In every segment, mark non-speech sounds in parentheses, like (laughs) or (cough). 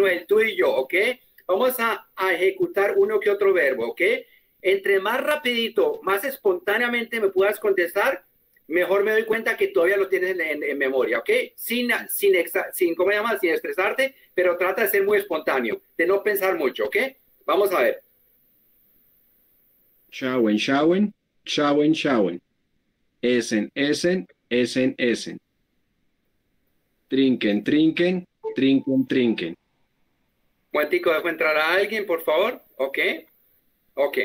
Manuel, tú y yo, ¿ok? Vamos a, ejecutar uno que otro verbo, ¿ok? Entre más rapidito, más espontáneamente me puedas contestar, mejor me doy cuenta que todavía lo tienes en, memoria, ¿ok? Sin, sin, sin, ¿cómo llamas? Sin estresarte, pero trata de ser muy espontáneo, de no pensar mucho, ¿ok? Vamos a ver. Schauen, schauen, schauen, schauen. Essen, essen, essen, essen. Trinken, trinken, trinken, trinken. Momentico, dejo entrar a alguien, por favor. Ok. Ok.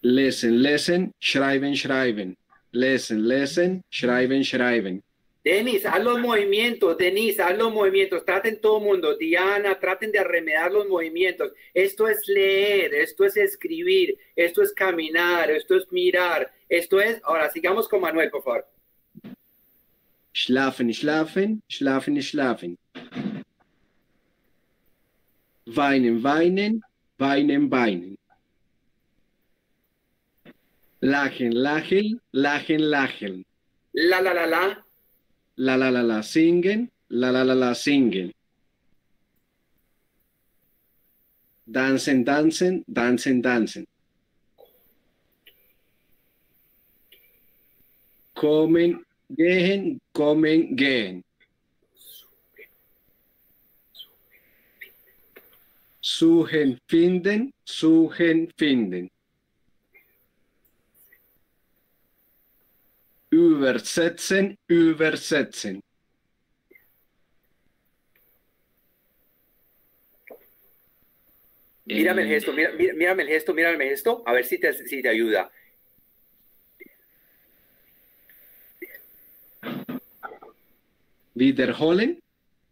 Lesen, lesen, schreiben, schreiben. Lesen, lesen, schreiben, schreiben. Denis, haz los movimientos, Denis, haz los movimientos, traten todo el mundo, Diana, traten de arremedar los movimientos. Esto es leer, esto es escribir, esto es caminar, esto es mirar, esto es, ahora sigamos con Manuel, por favor. Schlafen, schlafen, schlafen, schlafen. Weinen, weinen, weinen, weinen. Lachen, lachen, lachen, lachen. La, la, la, la. La, la, la, la, singen, la, la, la, la, singen. Dancen, dancen, dancen, dancen. Comen, gehen, comen, gehen. Suchen, finden, suchen, finden. Übersetzen, übersetzen. Mírame el gesto, mírame el gesto, mírame el gesto, a ver si te, si te ayuda. Wiederholen.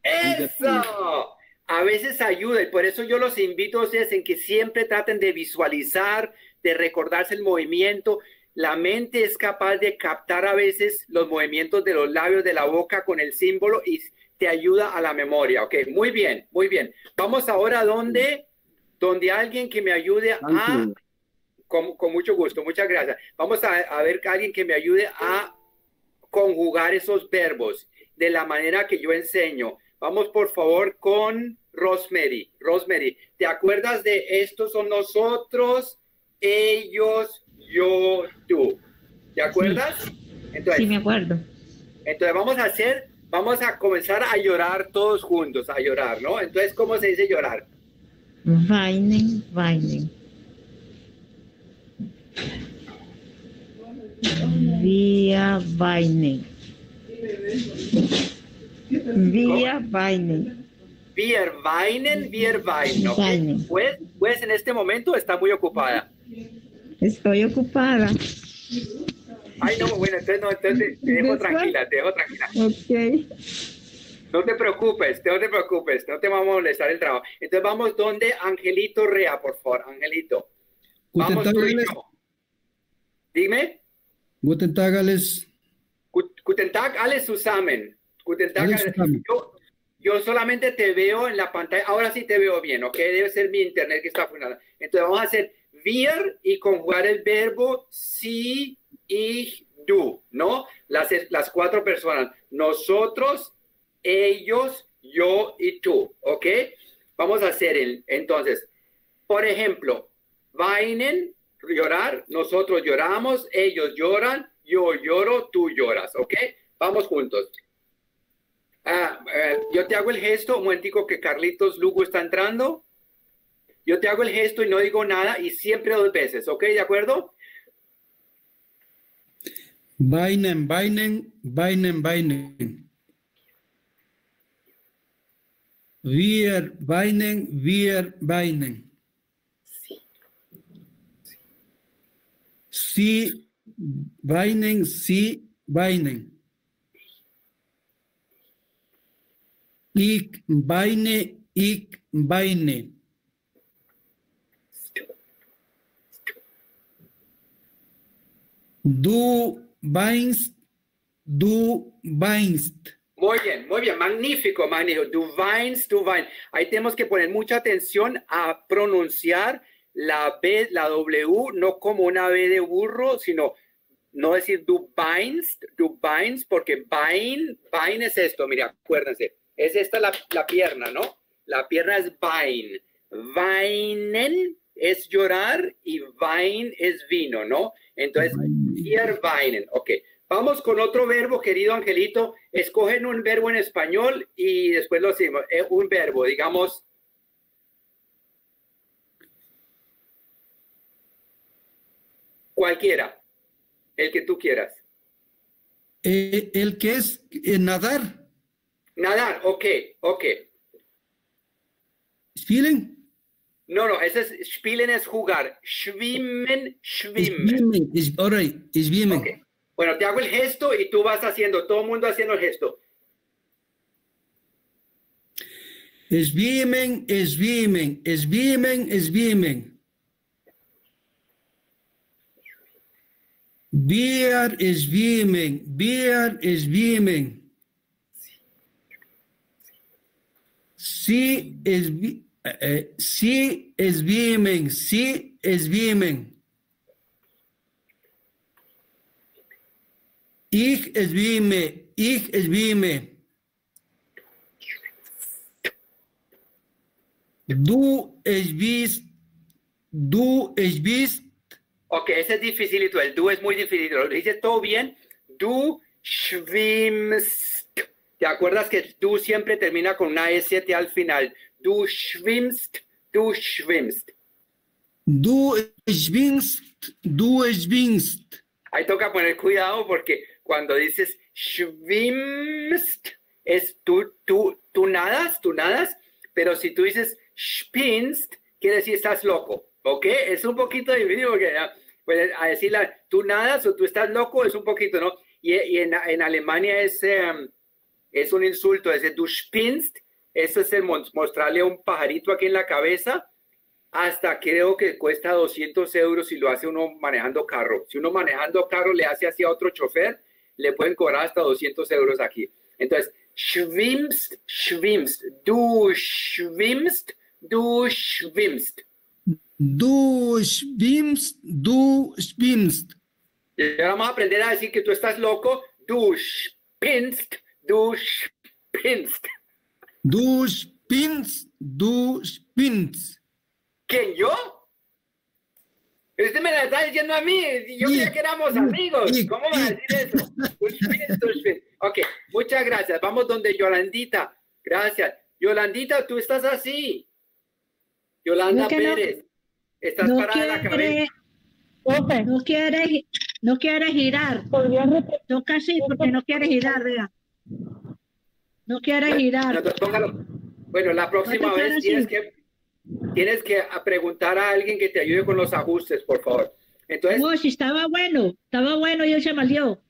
¡Eso! A veces ayuda y por eso yo los invito a ustedes en que siempre traten de visualizar, de recordarse el movimiento. La mente es capaz de captar a veces los movimientos de los labios de la boca con el símbolo y te ayuda a la memoria. Ok, muy bien, muy bien. Vamos ahora a donde, donde alguien que me ayude a... Con, con, mucho gusto, muchas gracias. Vamos a, a ver alguien que me ayude a conjugar esos verbos de la manera que yo enseño. Vamos por favor con Rosemary. Rosemary, ¿te acuerdas de estos son nosotros, ellos, yo, tú? ¿Te acuerdas? Entonces, sí, me acuerdo. Entonces vamos a hacer, vamos a comenzar a llorar todos juntos, a llorar, ¿no? Entonces, ¿cómo se dice llorar? Weinen, weinen. Via weinen. Wir weinen. Wir weinen, wir weinen. Pues, pues en este momento está muy ocupada. Estoy ocupada. Ay, no, bueno, entonces no, entonces te dejo tranquila, te dejo tranquila. Ok. No te preocupes, no te preocupes, no te vamos a molestar el trabajo. Entonces vamos donde Angelito Rea, por favor, Angelito. Vamos Dime. Guten Tag, alles. Guten Tag, alles zusammen. Guten Tag. Yo, yo, solamente te veo en la pantalla. Ahora sí te veo bien, ¿ok? Debe ser mi internet que está funcionando. Entonces vamos a hacer wir y conjugar el verbo si, ich, du, ¿no? Las, las cuatro personas. Nosotros, ellos, yo y tú, ¿ok? Vamos a hacer el, entonces, por ejemplo, weinen, llorar, nosotros lloramos, ellos lloran, yo lloro, tú lloras, ¿ok? Vamos juntos. Ah, eh, yo te hago el gesto, un momentico que Carlitos Lugo está entrando. Yo te hago el gesto y no digo nada y siempre dos veces, ¿ok? ¿De acuerdo? Weinen, weinen, weinen, weinen. Wir weinen, wir weinen. Sie weinen, sie weinen. Ich weine, ich weine. Du weinst, du weinst. Muy bien, muy bien, magnífico, magnífico. Du weinst, du weinst. Ahí tenemos que poner mucha atención a pronunciar la B, la W, no como una B de burro, sino no decir du beinst, du beinst, porque bein, bein es esto, mira, acuérdense, es esta la, la pierna, ¿no? La pierna es bein. Weinen es llorar y wein es vino, ¿no? Entonces, hier weinen, ok. Vamos con otro verbo, querido Angelito. Escogen un verbo en español y después lo hacemos. Eh, un verbo, digamos, cualquiera, el que tú quieras. Eh, el que es eh, nadar. Nadar, ok, ok. Spielen. No, no, ese es, spielen es jugar. Schwimmen, schwimmen. Schwimmen. Schwimmen. Bueno, te hago el gesto y tú vas haciendo, todo el mundo haciendo el gesto. Schwimmen, schwimmen, schwimmen, schwimmen. Wir schwimmen, wir schwimmen. Sie schwi- äh, sie schwimmen, sie schwimmen. Ich schwimme, ich schwimme. Du schwimmst, du schwimmst, Ok, ese es dificilito, el du es muy difícil. Lo dices todo bien. Du schwimmst. ¿Te acuerdas que du siempre termina con una S al final? Du schwimmst, du schwimmst. du schwimmst, du schwimmst. Ahí toca poner cuidado porque cuando dices schwimmst, es tú, tú, tú nadas, tú nadas, pero si tú dices spinnst, quiere decir estás loco, ¿ok? Es un poquito difícil porque ya, pues, a decirla, tú nadas o tú estás loco es un poquito, ¿no? Y, y en, en Alemania es, em, es un insulto, ese du spinnst, eso es el mostrarle un pajarito aquí en la cabeza, hasta creo que cuesta 200 euros si lo hace uno manejando carro. Si uno manejando carro le hace así a otro chofer, le pueden cobrar hasta 200 euros aquí. Entonces, schwimmst, schwimmst, du schwimmst, du schwimmst. Du schwimmst, du schwimmst. Y ahora vamos a aprender a decir que tú estás loco, du spinnst, du spinnst. Du spinnst, du spinnst. ¿Quién, yo? Usted me la está diciendo a mí. Yo Sí. creía que éramos amigos. Sí. ¿Cómo va a decir eso? Un spin, un spin. Ok, muchas gracias. Vamos donde Yolandita. Gracias. Yolandita, tú estás así. Yolanda No, no. Estás No parada en la cabeza. quiere, Profe, no quiere, no quiere girar. ¿podría repetir? Toca así porque no quiere girar, vea. No quiere girar. No, póngalo. Bueno, la próxima No vez tienes que, tienes que preguntar a alguien que te ayude con los ajustes, por favor. Entonces, No, si estaba bueno, estaba bueno y él se malió.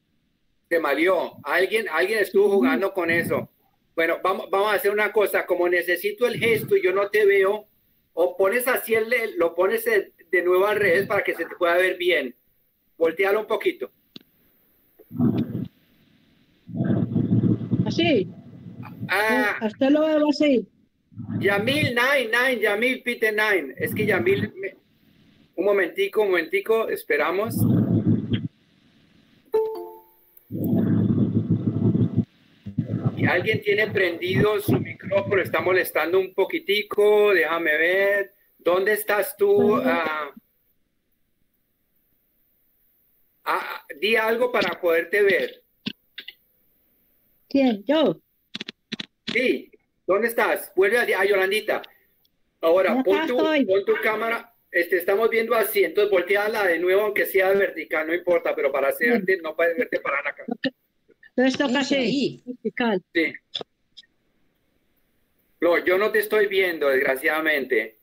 te malió. Alguien, alguien estuvo jugando con eso. Bueno, vamos, vamos a hacer una cosa. Como necesito el gesto y yo no te veo, o pones así, el, lo pones de, nuevo al revés para que se te pueda ver bien. Voltealo un poquito. Así. Ah, Hasta lo veo así. Yamil, nine, nine, Yamil, pite nine. Es que Yamil, me- un momentico, un momentico, esperamos. Alguien tiene prendido su micrófono, está molestando un poquitico, déjame ver. ¿Dónde estás tú? Ah, di algo para poderte ver. ¿Quién? Yo. Sí, ¿dónde estás? Vuelve a, a Yolandita. Ahora, pon tu, estoy. pon tu cámara. Este, estamos viendo así, entonces volteala de nuevo, aunque sea vertical, no importa, pero para hacerte, no para verte para acá. Entonces toca ahí. Vertical. Sí. No, yo no te estoy viendo, desgraciadamente.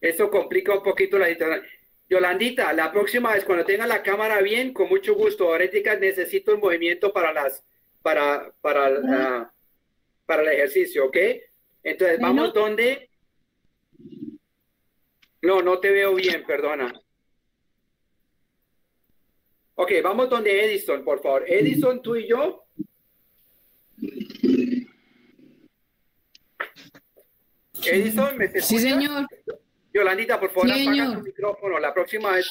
Eso complica un poquito la situación. Yolandita, la próxima vez cuando tenga la cámara bien, con mucho gusto. Ahorita necesito el movimiento para las, para, para, la- para el ejercicio, ¿ok? Entonces, vamos donde. No, no te veo bien, perdona. Ok, vamos donde Edison, por favor. Edison, tú y yo. Edison, ¿me Sí, señor. Yolandita, por favor, Sí, apaga tu micrófono. La próxima vez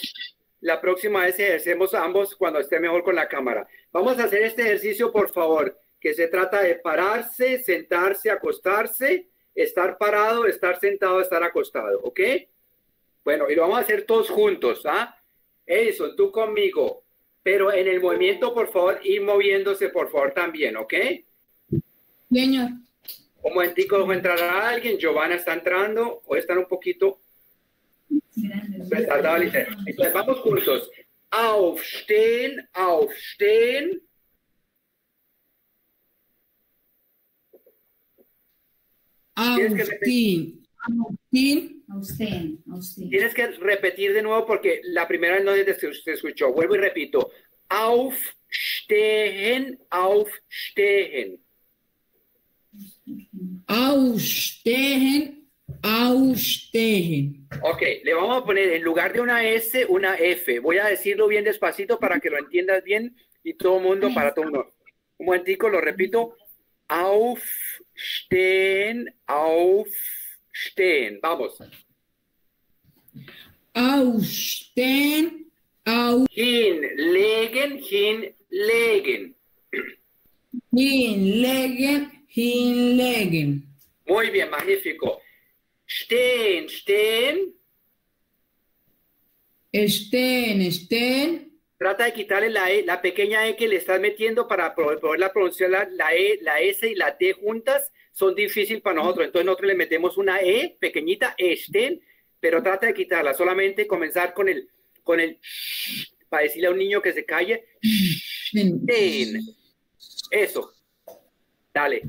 la próxima vez ejercemos ambos cuando esté mejor con la cámara. Vamos a hacer este ejercicio, por favor, que se trata de pararse, sentarse, acostarse, estar parado, estar sentado, estar acostado, ¿ok? Bueno, y lo vamos a hacer todos juntos, ¿ah? Edison, tú conmigo, pero en el movimiento, por favor, ir moviéndose, por favor, también, ¿ok? Señor. Un momentico, entrará alguien, Giovanna está entrando, o están un poquito entonces, vamos juntos. Aufstehen, aufstehen. Aufstehen. Aufstehen. Aufstehen. Tienes que repetir de nuevo porque la primera vez no se escuchó. Vuelvo y repito. Aufstehen, aufstehen. Aufstehen, Ausstehen. Ok, le vamos a poner en lugar de una S, una F. Voy a decirlo bien despacito para que lo entiendas bien y todo el mundo, para todo el mundo. Un momentico, lo repito. Aufstehen, aufstehen. Vamos. Ausstehen, auf. Hinlegen, hinlegen. Hinlegen, hinlegen. Muy bien, magnífico. Stehen, stehen. Estén, estén. Trata de quitarle la, e, la pequeña E que le estás metiendo para poder la pronunciar la, la, E, la S y la T juntas. Son difíciles para nosotros. Entonces nosotros le metemos una E pequeñita, estén, pero trata de quitarla. Solamente comenzar con el, con el, para decirle a un niño que se calle. Stehen. Eso. Dale.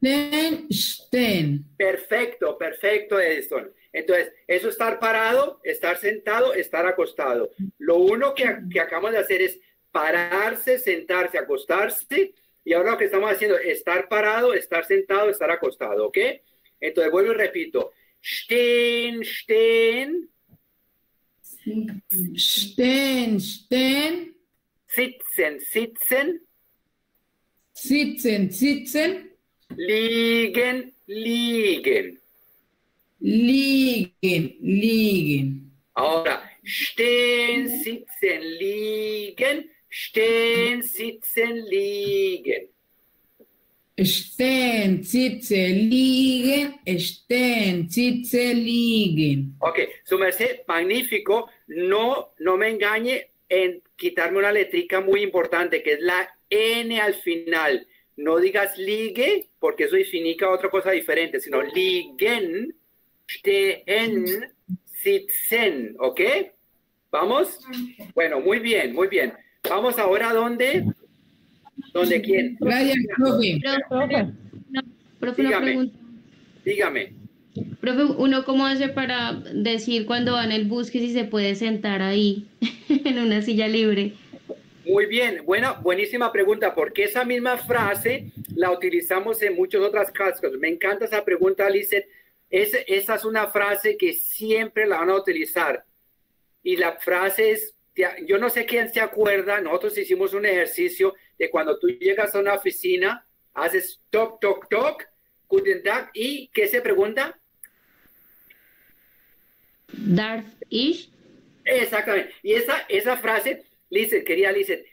Stehen, stehen. Perfecto, perfecto, Edison. Entonces, eso estar parado, estar sentado, estar acostado. Lo uno que, que acabamos de hacer es pararse, sentarse, acostarse. Y ahora lo que estamos haciendo es estar parado, estar sentado, estar acostado, ¿ok? Entonces, vuelvo y repito. Stehen, stehen. Stehen, stehen. Sitzen, sitzen. Sitzen, sitzen. Liegen, liegen. Liegen, liegen. Ahora, stehen, sitzen, liegen, stehen, sitzen, liegen. Stehen, sitzen, liegen, stehen, sitzen, liegen. Ok, su merced, magnífico. No, no me engañe en quitarme una letrica muy importante, que es la N al final. No digas ligue, porque eso significa otra cosa diferente, sino ligen, stehen, sitzen, ¿ok? ¿Vamos? Bueno, muy bien, muy bien. Vamos ahora a dónde? ¿Dónde quién? Gracias, profe. Profe, no, profe, una Dígame. pregunta. Dígame. Profe, ¿uno cómo hace para decir cuando va en el bus que si se puede sentar ahí, (laughs) en una silla libre? Muy bien, buena, buenísima pregunta, porque esa misma frase la utilizamos en muchos otros casos. Me encanta esa pregunta, Alice. Es, esa es una frase que siempre la van a utilizar. Y la frase es, yo no sé quién se acuerda, nosotros hicimos un ejercicio de cuando tú llegas a una oficina, haces toc, toc, toc, guten Tag, y ¿qué se pregunta? Darf ich? Exactamente. Y esa, esa frase, Lizeth, querida Lizeth,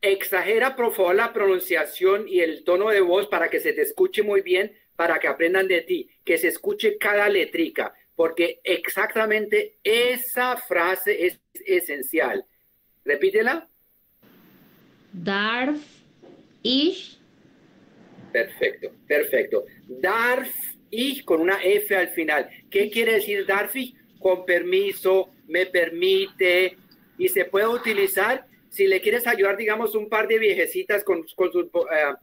exagera por favor la pronunciación y el tono de voz para que se te escuche muy bien, para que aprendan de ti, que se escuche cada letrica, porque exactamente esa frase es esencial. Repítela. Darf ich? Perfecto, perfecto. Darf ich con una F al final. ¿Qué quiere decir darf ich? Con permiso, me permite, y se puede utilizar si le quieres ayudar, digamos, un par de viejecitas con, con, su, eh,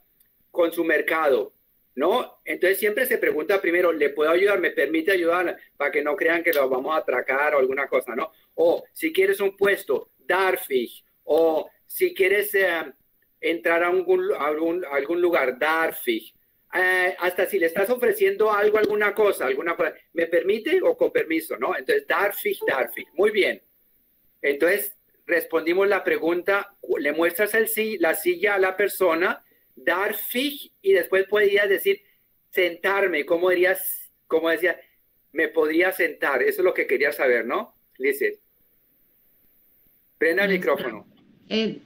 con su mercado, ¿no? Entonces siempre se pregunta primero, ¿le puedo ayudar? ¿Me permite ayudar? Para que no crean que lo vamos a atracar o alguna cosa, ¿no? O si quieres un puesto, darf ich. O si quieres eh, entrar a algún, algún, algún lugar, darf ich. Eh, hasta si le estás ofreciendo algo, alguna cosa, alguna cosa, ¿me permite o con permiso, no? Entonces, darf ich, darf ich. Muy bien. Entonces, respondimos la pregunta, le muestras el, la silla a la persona, darf ich, y después podrías decir, sentarme, ¿cómo dirías, cómo decía, me podría sentar? Eso es lo que quería saber, ¿no? Lizeth. Prenda el micrófono. Eh,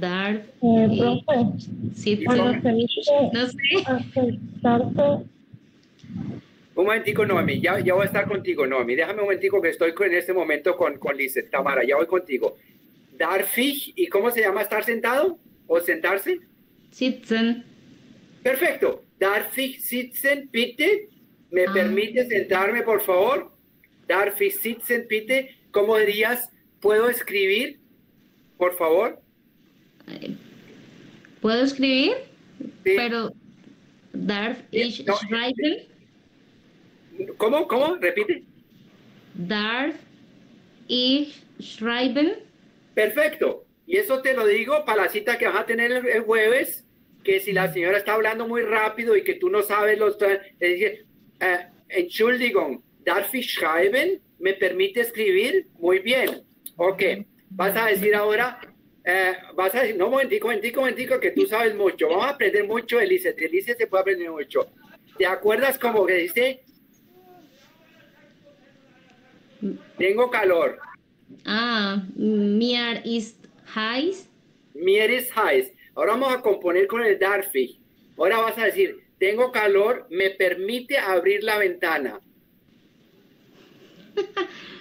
darf Eh, profe, dice No sé. aceptarse, Un momentico, Noemi, ya, ya voy a estar contigo, Noemi. Déjame un momentico que estoy en este momento con, con Lizeth. Tamara, ya voy contigo. Darf ich, ¿y cómo se llama estar sentado o sentarse? Sitzen. Perfecto. Darf ich sitzen, bitte? ¿Me Ah. permite sentarme, por favor? Darf ich sitzen, bitte? ¿Cómo dirías? ¿Puedo escribir? Por favor. ¿Puedo escribir? Sí. Pero darf ich No, schreiben? ¿Cómo? ¿Cómo? Repite. Darf ich schreiben? Perfecto. Y eso te lo digo para la cita que vas a tener el, el jueves, que si la señora está hablando muy rápido y que tú no sabes los... Es decir, eh, Entschuldigung, darf ich schreiben? ¿Me permite escribir? Muy bien. Ok. Vas a decir ahora... eh, vas a decir, no, momentico, momentico, momentico, que tú sabes mucho. Vamos a aprender mucho, Elise. De Elise se puede aprender mucho. ¿Te acuerdas como que dice? Tengo calor. Ah, mir ist heiß. Mir ist heiß. Ahora vamos a componer con el darf ich. Ahora vas a decir, tengo calor, me permite abrir la ventana. (laughs)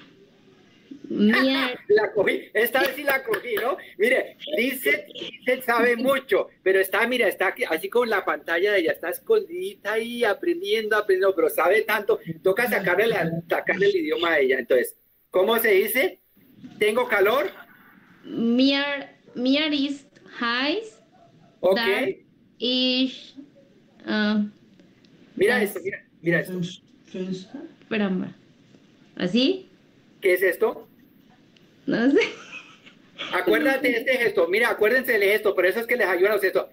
Mir, La cogí, esta vez sí la cogí, ¿no? Mire, dice, dice sabe mucho, pero está, mira, está aquí, así con la pantalla de ella, está escondidita ahí, aprendiendo, aprendiendo, pero sabe tanto, toca sacarle, la- sacarle el idioma a ella. Entonces, ¿cómo se dice? ¿Tengo calor? mir, mir ist heiß. Ok. Ah, Mira esto, mira, mira esto. Espérame. ¿Así? ¿Qué es esto? No sé. Acuérdate de este gesto. Mira, acuérdense del gesto, pero eso es que les ayuda a los gestos.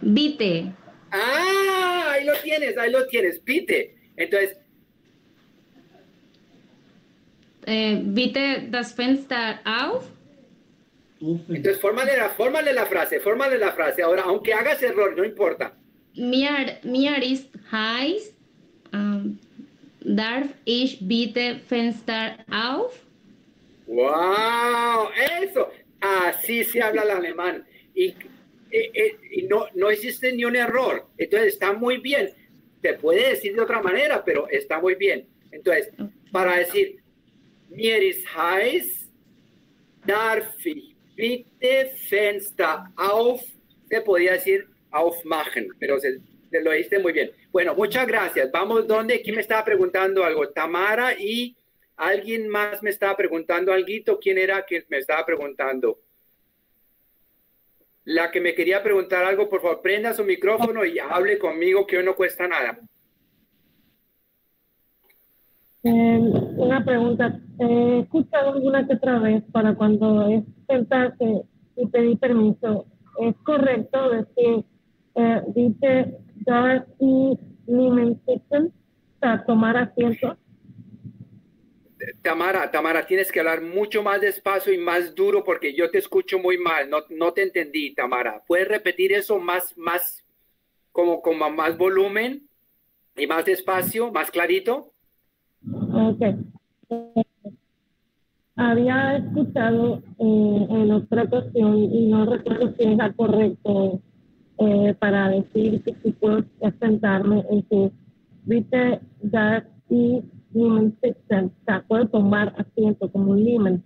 Bitte. Ah, ahí lo tienes, ahí lo tienes, pite. Entonces, Eh, bitte das Fenster auf. entonces fórmale la, fórmale la frase, fórmale la frase. Ahora, aunque hagas error, no importa. Mir, mir ist heiß. Darf ich bitte Fenster auf? ¡Wow! Eso, así se habla el alemán. Y, y no, no existe ni un error. Entonces, está muy bien. Te puede decir de otra manera, pero está muy bien. Entonces, para decir, mir ist heiß, darf ich bitte Fenster auf, se podía decir aufmachen, pero se, se lo dijiste muy bien. Bueno, muchas gracias. Vamos, ¿dónde? ¿Quién me estaba preguntando algo? Tamara y alguien más me estaba preguntando algo. ¿Quién era quien me estaba preguntando? La que me quería preguntar algo, por favor, prenda su micrófono y hable conmigo, que hoy no cuesta nada. eh, una pregunta. He escuchado alguna que otra vez para cuando es y pedir permiso. ¿Es correcto decir, eh, dice, dar y sea, tomar asiento? Tamara, Tamara, tienes que hablar mucho más despacio y más duro porque yo te escucho muy mal. No, no te entendí, Tamara. ¿Puedes repetir eso más, más, como con más volumen y más despacio, más clarito? Ok. Había escuchado eh, en otra ocasión y no recuerdo si era correcto eh, para decir que puedo sentarme en que viste dar y nehmen sitzen, o sea, puedo tomar asiento como un nehmen.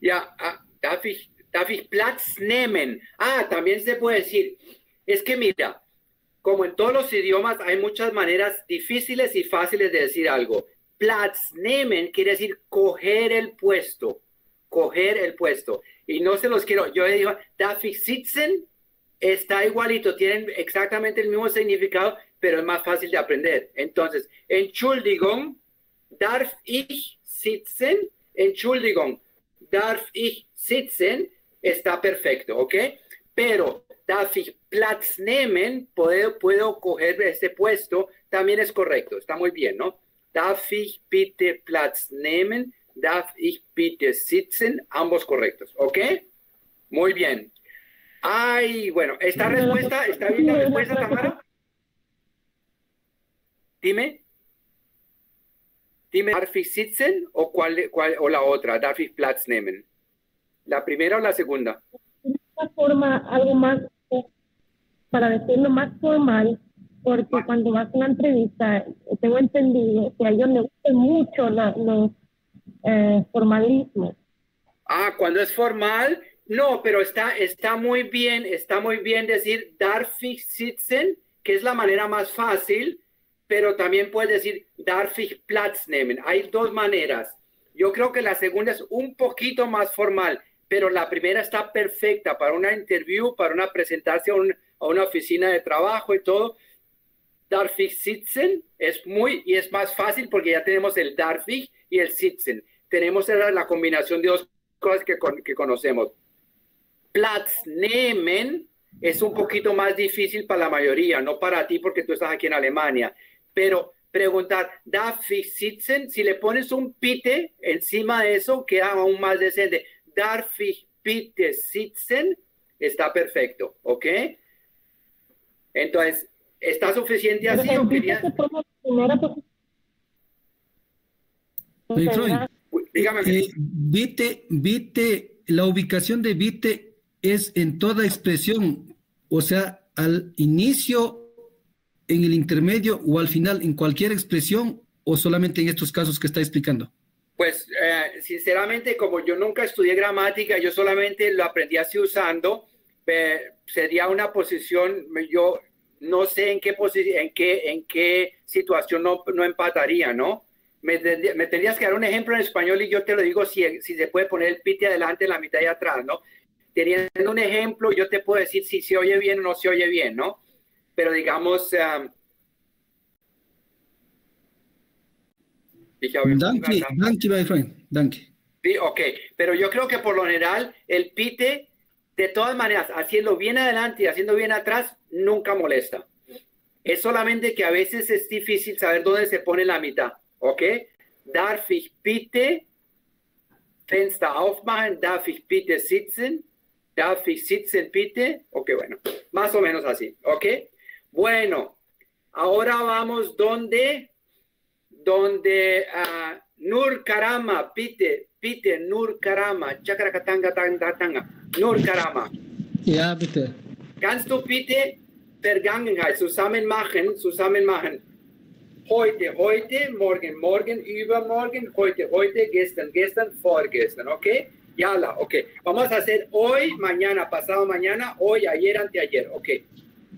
Ja, darf ich, darf ich Platz nehmen? Ah, también se puede decir. Es que mira, como en todos los idiomas hay muchas maneras difíciles y fáciles de decir algo. Platz nehmen quiere decir coger el puesto, coger el puesto. Y no se los quiero, yo digo, darf ich sitzen? Está igualito, tienen exactamente el mismo significado, pero es más fácil de aprender. Entonces, Entschuldigung, darf ich sitzen? Entschuldigung, darf ich sitzen? Está perfecto, ¿ok? Pero darf ich Platz nehmen? Puedo, puedo coger ese puesto, también es correcto, está muy bien, ¿no? Darf ich bitte Platz nehmen? Darf ich bitte sitzen? Ambos correctos, ¿ok? Muy bien. Ay, bueno, ¿esta respuesta, está bien la respuesta, Tamara? Dime. Dime, ¿darf ich sitzen o, cuál, cuál, o la otra? ¿Darf ich Platz nehmen? ¿La primera o la segunda? Una forma, algo más, para decirlo más formal, porque cuando vas a una entrevista, tengo entendido que a ellos les gustan mucho la- los eh, formalismos. Ah, cuando es formal, no, pero está, está muy bien, está muy bien decir darf ich sitzen, que es la manera más fácil, pero también puedes decir darf ich Platz nehmen. Hay dos maneras. Yo creo que la segunda es un poquito más formal, pero la primera está perfecta para una interview, para una presentación a, un- a una oficina de trabajo y todo. Darf ich sitzen es muy y es más fácil porque ya tenemos el darf ich y el sitzen. Tenemos la combinación de dos cosas que conocemos. Platz nehmen es un poquito más difícil para la mayoría, no para ti porque tú estás aquí en Alemania. Pero preguntar, darf ich sitzen? Si le pones un pite encima de eso, queda aún más decente. Darf ich bitte sitzen? Está perfecto, ¿ok? Entonces, ¿está suficiente Pero así o sentiste querías? que fue la primera posición. Oye, Freud, Uy, Dígame. eh, Vite, Vite, la ubicación de Vite es en toda expresión, o sea, al inicio, en el intermedio o al final, en cualquier expresión, o solamente en estos casos que está explicando. Pues eh, sinceramente, como yo nunca estudié gramática, yo solamente lo aprendí así usando, eh, sería una posición, yo no sé en qué, en qué, en qué situación no, no empataría, ¿no? Me, me tendrías que dar un ejemplo en español y yo te lo digo si, si se puede poner el pite adelante, la mitad y atrás, ¿no? Teniendo un ejemplo, yo te puedo decir si se oye bien o no se oye bien, ¿no? Pero digamos... um, Danke, danke, my friend, danke. Sí, ok, pero yo creo que por lo general el pite, de todas maneras, haciendo bien adelante y haciendo bien atrás, nunca molesta. Es solamente que a veces es difícil saber dónde se pone la mitad, ¿ok? Darf ich bitte Fenster aufmachen? Darf ich bitte sitzen? Darf ich sitzen bitte? Ok, bueno, más o menos así, ¿ok? Bueno, ahora vamos donde donde ah, Nur Karama, pite, pite, Nur Karama, Chakrakatanga, tanga, tanga, Nur Karama. Ja, bitte. Kannst du bitte Vergangenheit zusammen machen, zusammen machen? Heute, heute, morgen, morgen, übermorgen, heute, heute, gestern, gestern, vorgestern, ¿ok? Yala, ok. Vamos a hacer hoy, mañana, pasado mañana, hoy, ayer, anteayer, ok.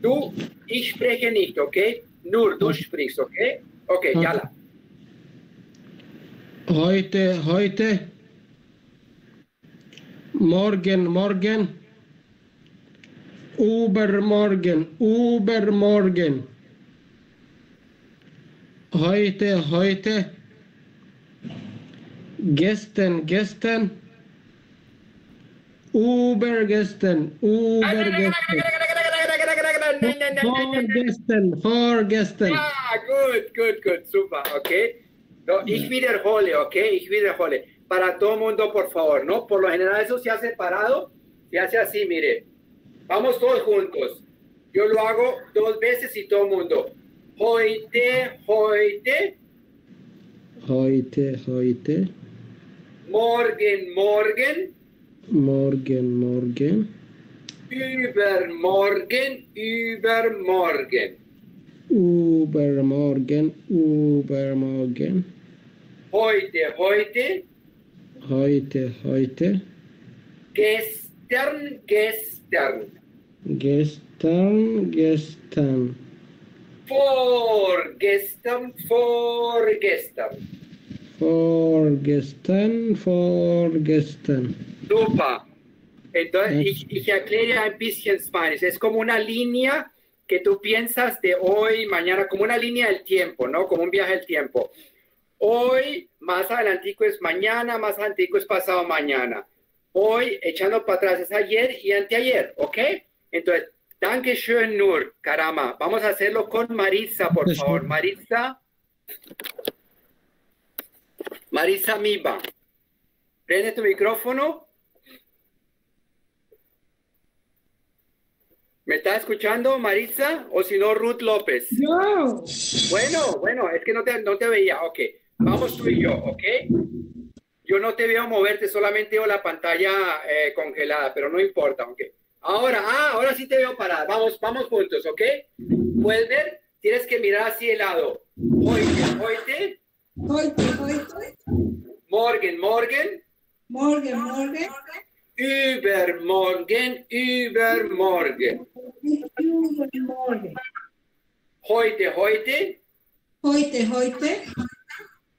Du, ich spreche nicht, ok? Nur du sprichst, ok? Ok, yala. Heute, heute. Morgen, morgen. Übermorgen, übermorgen. Heute, heute. Gestern, gestern. Übergestern. Vorgestern, vorgestern. Ah, good, good, good, super, ok. No, ich wiederhole, ok, ich wiederhole. Para todo mundo, por favor, ¿no? Por lo general eso se ha separado, se hace así, mire. Vamos todos juntos. Yo lo hago dos veces y todo mundo. Heute, heute, Heute, heute. morgen, morgen, Morgen, morgen. übermorgen, übermorgen. Übermorgen, übermorgen. Heute, heute, Heute, heute. gestern, gestern. Gestern, gestern. Vorgestern, vorgestern. Vorgestern, vorgestern. Super. Entonces, ich, ich erkläre ein bisschen Spanish. Es como una línea que tú piensas de hoy, mañana, como una línea del tiempo, ¿no? Como un viaje del tiempo. Hoy, más adelantico es mañana, más adelantico es pasado mañana. Hoy, echando para atrás es ayer y anteayer, ¿ok? Entonces, danke schön, Nur, caramba. Vamos a hacerlo con Marisa, por favor. Marisa. Marisa Miba. Prende tu micrófono. ¿Me está escuchando, Marisa? O si no, Ruth López. No. Bueno, bueno, es que no te, no te veía. Ok. vamos tú y yo, ¿ok? Yo no te veo moverte, solamente veo la pantalla eh, congelada, pero no importa, ¿ok? Ahora, ah, ahora sí te veo parada. Vamos, vamos juntos, ¿ok? ¿Puedes ver? Tienes que mirar hacia el lado. Oite, oite. Heute, heute. Morgen, morgen. Morgen, morgen. Übermorgen, übermorgen. Übermorgen. Heute, heute. Heute, heute.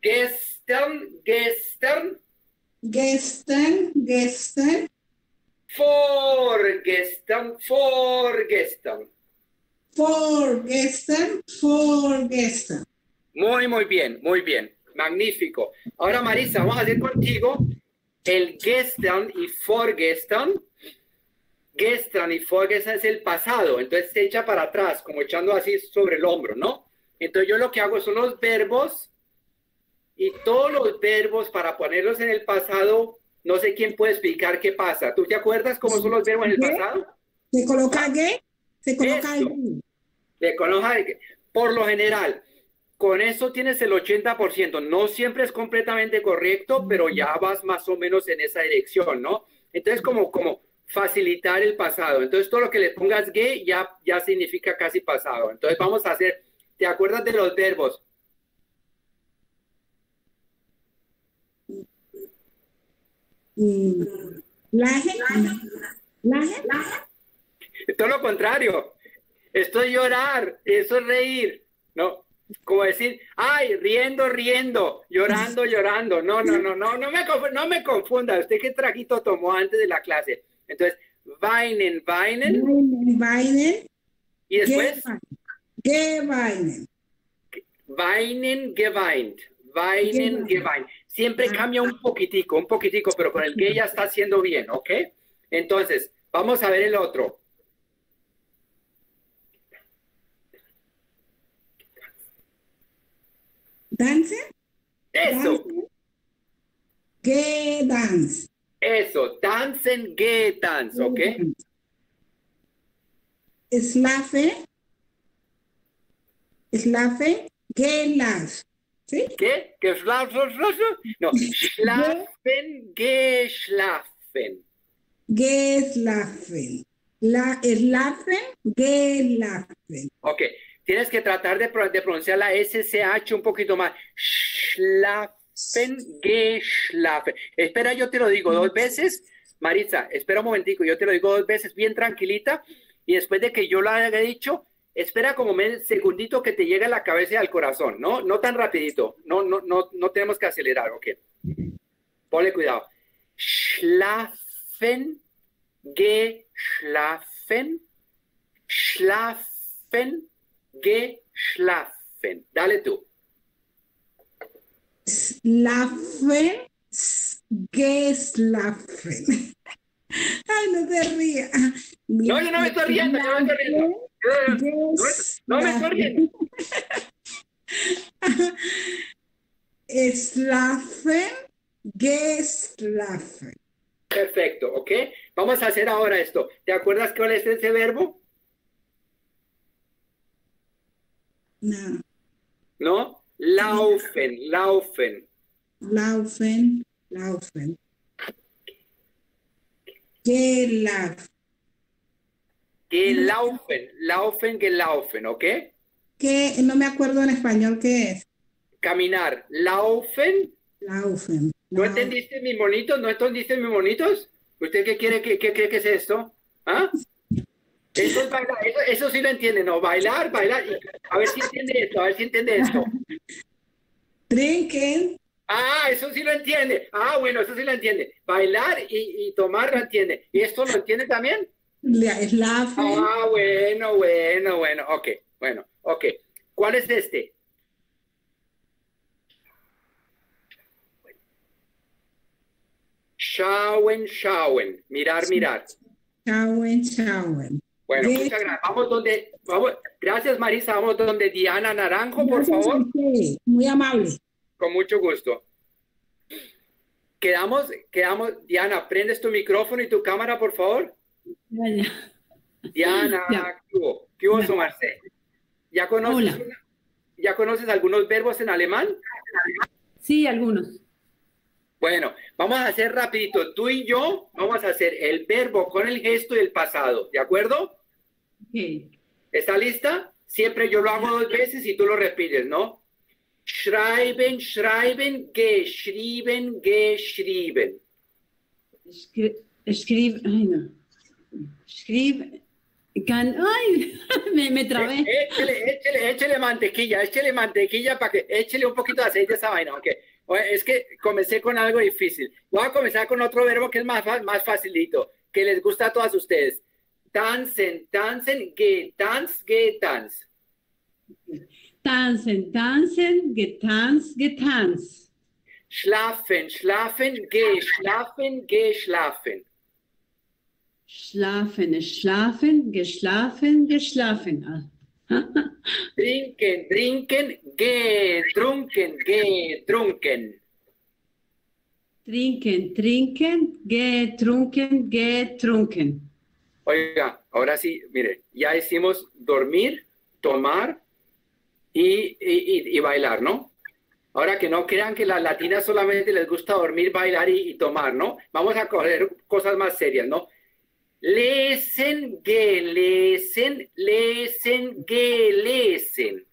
Gestern, gestern. Gestern, gestern. Vorgestern, vorgestern. Vorgestern, vorgestern. Muy, muy bien, muy bien. Magnífico. Ahora, Marisa, vamos a hacer contigo el gestern y vorgestern. Gestern y vorgestern es el pasado, entonces se echa para atrás, como echando así sobre el hombro, ¿no? Entonces yo lo que hago son los verbos y todos los verbos para ponerlos en el pasado, no sé quién puede explicar qué pasa. ¿Tú te acuerdas cómo son los verbos en el pasado? Se coloca qué? Se coloca Eso. el Le coloca el- por lo general, con eso tienes el 80%. No siempre es completamente correcto, pero ya vas más o menos en esa dirección, ¿no? Entonces, como, como facilitar el pasado. Entonces, todo lo que le pongas gay ya, ya significa casi pasado. Entonces, vamos a hacer, ¿te acuerdas de los verbos? Mm, Laje. Laje. Todo lo contrario. Esto es llorar, eso es reír, ¿no? Como decir, ay, riendo, riendo, llorando, (laughs) llorando. No, no, no, no, no me, no me confunda. ¿Usted qué traguito tomó antes de la clase? Entonces, weinen, weinen, Weinen, weinen. y después, Geweinen. weinen, geweint, weinen, Geweint. geweint. Siempre cambia un poquitico, un poquitico, pero con el que ya está haciendo bien, ¿ok? Entonces, vamos a ver el otro. Dance. Eso. Gedance. Eso, tanzen, gedans, ¿ok? Slafe. Slafe. Gelas. ¿Sí? ¿Qué? ¿Qué (laughs) schlafen? No, schlafen, geschlafen. Geslafen. La, slafen. Gelafen. Ok, tienes que tratar de, pro- de pronunciar la SCH un poquito más. Schlafen, geschlafen. Espera, yo te lo digo dos veces. Maritza, espera un momentico, yo te lo digo dos veces bien tranquilita y después de que yo lo haya dicho, espera como un segundito que te llegue a la cabeza y al corazón, ¿no? No tan rapidito, no, no, no, no tenemos que acelerar, ok. Ponle cuidado. Schlafen, geschlafen, schlafen, geschlafen. Dale tú. Slafen. Geslafen. (laughs) Ay, no te rías. No, yo no me estoy riendo, yo no me estoy riendo. No me estoy riendo. (laughs) Slafen. Geslafen. Perfecto, ¿ok? Vamos a hacer ahora esto. ¿Te acuerdas cuál es ese verbo? No. ¿No? Laufen, laufen. Laufen. Laufen. Gelaufen. Gelaufen, laufen, gelaufen, ¿ok? Que no me acuerdo en español qué es. Caminar, laufen. Laufen. ¿No entendiste mis monitos? ¿No entendiste mis monitos? ¿Usted qué quiere, qué, qué cree que es esto? ¿Ah? Eso, es bailar, eso, eso sí lo entiende, ¿no? Bailar, bailar. a ver si entiende esto, a ver si entiende esto. Trinken. Ah, eso sí lo entiende. Ah, bueno, eso sí lo entiende. Bailar y, y tomar lo entiende. ¿Y esto lo entiende también? Slafen. Ah, bueno, bueno, bueno. Ok, bueno, ok. ¿Cuál es este? Schauen, schauen. Mirar, mirar. Chauen, chauen. Bueno, muchas gracias. Vamos donde, vamos, gracias Marisa, vamos donde Diana Naranjo, por Gracias favor. Muy amable. Con mucho gusto. Quedamos, quedamos, Diana, prendes tu micrófono y tu cámara, por favor. Diana, Ya. ¿qué hubo? ¿Qué hubo, Somarce? ¿Ya conoces, Hola. ¿Ya conoces algunos verbos en alemán? Sí, algunos. Bueno, vamos a hacer rapidito. Tú y yo vamos a hacer el verbo con el gesto y el pasado. ¿De acuerdo? ¿Está lista? Siempre yo lo hago dos veces y tú lo repites, ¿no? Schreiben, schreiben, geschrieben, geschrieben. Escri- Escribe, ay no. Escribe, can, ay, (laughs) me, me trabé. Eh, Échele, échele, échele mantequilla, échele mantequilla para que, échele un poquito de aceite a esa vaina, ok. Es que comencé con algo difícil. Voy a comenzar con otro verbo que es más, más facilito, que les gusta a todas ustedes. Tanzen, tanzen, getanz, getanz. Tanzen, tanzen, getanz, getanz. Schlafen, schlafen, geschlafen, geschlafen. Schlafen, schlafen, geschlafen, geschlafen. Ah. (laughs) Trinken, trinken, getrunken, getrunken. Trinken, trinken, getrunken, getrunken. Oiga, ahora sí, mire, ya hicimos dormir, tomar y, y- y- bailar, ¿no? Ahora que no crean que las latinas solamente les gusta dormir, bailar y, y tomar, ¿no? Vamos a coger cosas más serias, ¿no? Lesen, gelesen, lesen, gelesen.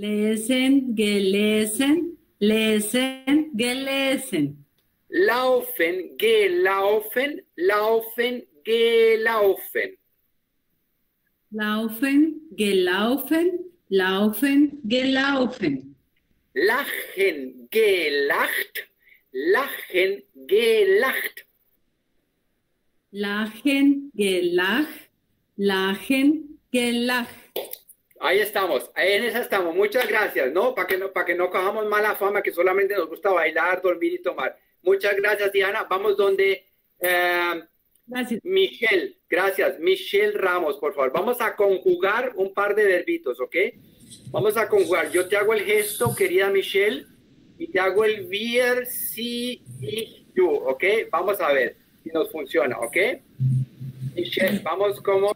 Lesen, gelesen, lesen, gelesen. Laufen, gelaufen, laufen, gelaufen. Laufen, gelaufen, laufen, gelaufen. Lachen, gelacht, lachen, gelacht. Lachen, gelacht, lachen, gelacht. Ahí estamos, en esa estamos. Muchas gracias, ¿no? Para que no, para que no cojamos mala fama, que solamente nos gusta bailar, dormir y tomar. Muchas gracias, Diana. Vamos donde eh, Gracias. Michelle. Gracias, Michelle Ramos, por favor. Vamos a conjugar un par de verbitos, ¿ok? Vamos a conjugar. Yo te hago el gesto, querida Michelle, y te hago el wir, sie, ich, du, ¿ok? Vamos a ver si nos funciona, ¿ok? Michelle, vamos como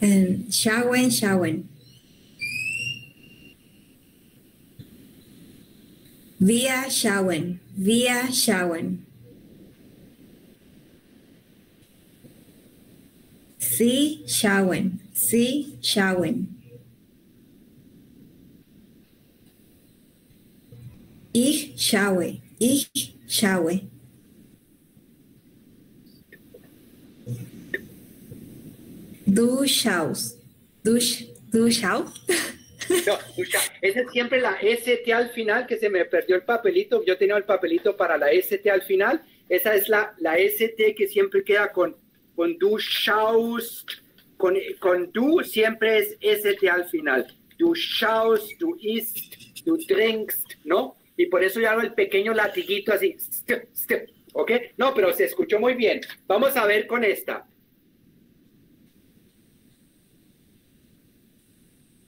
Ähm, schauen, schauen. Wir schauen, wir schauen. Sie schauen, sie schauen. Ich schaue, ich schaue. Du schaust, du, du schaust. (laughs) No, esa es siempre la ST al final, que se me perdió el papelito. Yo tenía el papelito para la ST al final. Esa es la, la ST que siempre queda con, con du schaust. Con, con du siempre es ST al final. Du schaust, du isst, du trinkst, ¿no? Y por eso yo hago el pequeño latiguito así. ¿Ok? No, pero se escuchó muy bien. Vamos a ver con esta.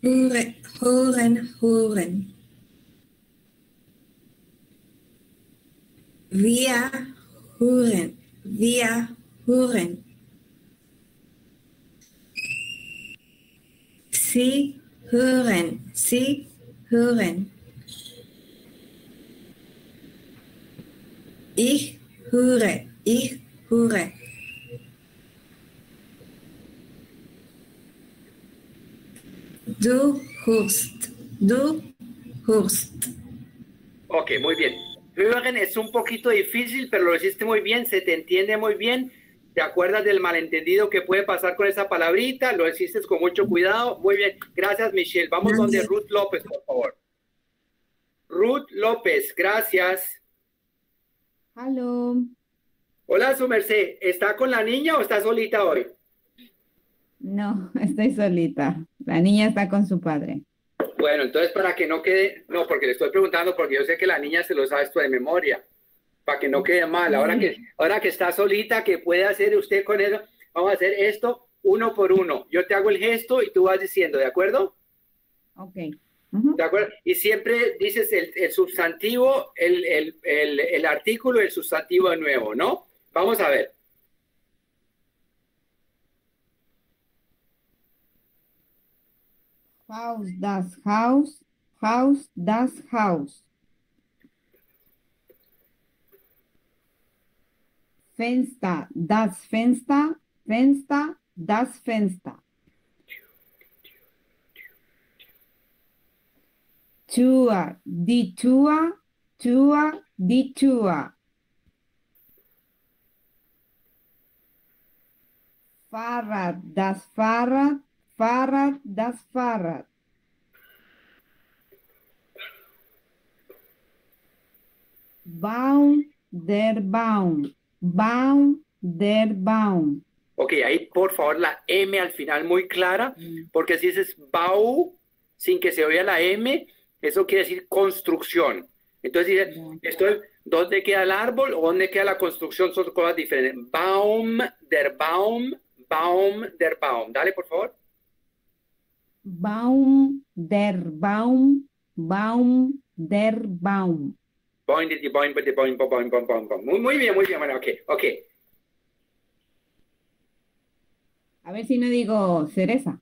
Hören, hören, hören. Wir hören, wir hören. Sie hören, sie hören. Ich höre, ich höre. Du hörst, du hörst. Ok, muy bien. Hören es un poquito difícil, pero lo hiciste muy bien, se te entiende muy bien. ¿Te acuerdas del malentendido que puede pasar con esa palabrita? Lo hiciste con mucho cuidado. Muy bien. Gracias, Michelle. Vamos donde Ruth López, por favor. Ruth López, gracias. Aló. Hola, su merced. ¿Está con la niña o está solita hoy? No, (laughs) estoy solita. La niña está con su padre. Bueno, entonces para que no quede, no, porque le estoy preguntando porque yo sé que la niña se lo sabe esto de memoria, para que no quede mal. Ahora que, ahora que está solita, que puede hacer usted con eso, vamos a hacer esto uno por uno. Yo te hago el gesto y tú vas diciendo, ¿de acuerdo? Ok. ¿De acuerdo? Y siempre dices el, el sustantivo, el, el, el, el artículo, el sustantivo de nuevo, ¿no? Vamos a ver. Haus, das Haus, Haus, das Haus. Fenster, das Fenster, Fenster, das Fenster. Tür, die Tür, Tür, die Tür. Fahrrad, das Fahrrad, Fahrrad, das Fahrrad. Baum, der Baum, Baum, der Baum. Ok, ahí por favor la M al final muy clara, porque si dices bau sin que se oiga la M, eso quiere decir construcción. Entonces dice, estoy, ¿dónde queda el árbol o dónde queda la construcción? Son cosas diferentes. Baum, der Baum, Baum, der Baum. Dale, por favor. Baum, der Baum, Baum, der Baum. Boing, di, boing, di, boing, bo, boing, boing, boing, boing. Muy, muy bien, muy bien. Bueno, ok, ok. A ver si no digo cereza.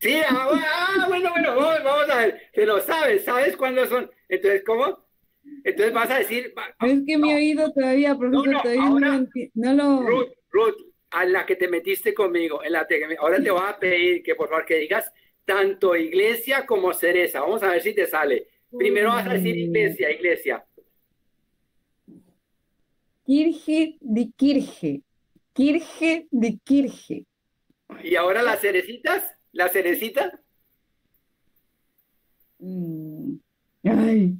Sí, ah, bu- ah, bueno, bueno, vamos, vamos a ver. Te lo sabes, ¿sabes cuándo son? Entonces, ¿cómo? Entonces vas a decir, va- es que mi oído todavía, profesor, no, todavía no, ahora- lo enti- no lo... Ruth, Ruth, a la que te metiste conmigo, en la ahora te voy a pedir que por favor que digas tanto iglesia como cereza. Vamos a ver si te sale. Primero vas a decir iglesia, iglesia. Kirche de Kirche. Kirche de Kirche. Y ahora las cerecitas, la cerecita. Mm. Ay.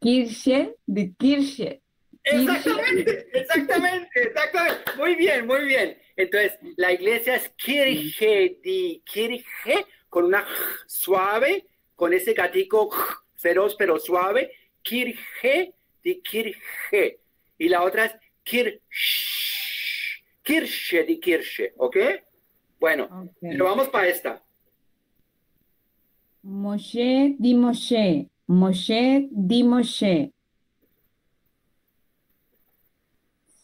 Kirche de Kirche. Exactamente, exactamente, exactamente. Muy bien, muy bien. Entonces, la iglesia es Kirche di Kirche, con una suave, con ese gatico feroz pero suave. Kirche di Kirche. Y la otra es Kirche, Kirche di Kirche, ¿ok? Bueno, pero vamos para esta. Moshe di Moshe. Moshe di Moshe.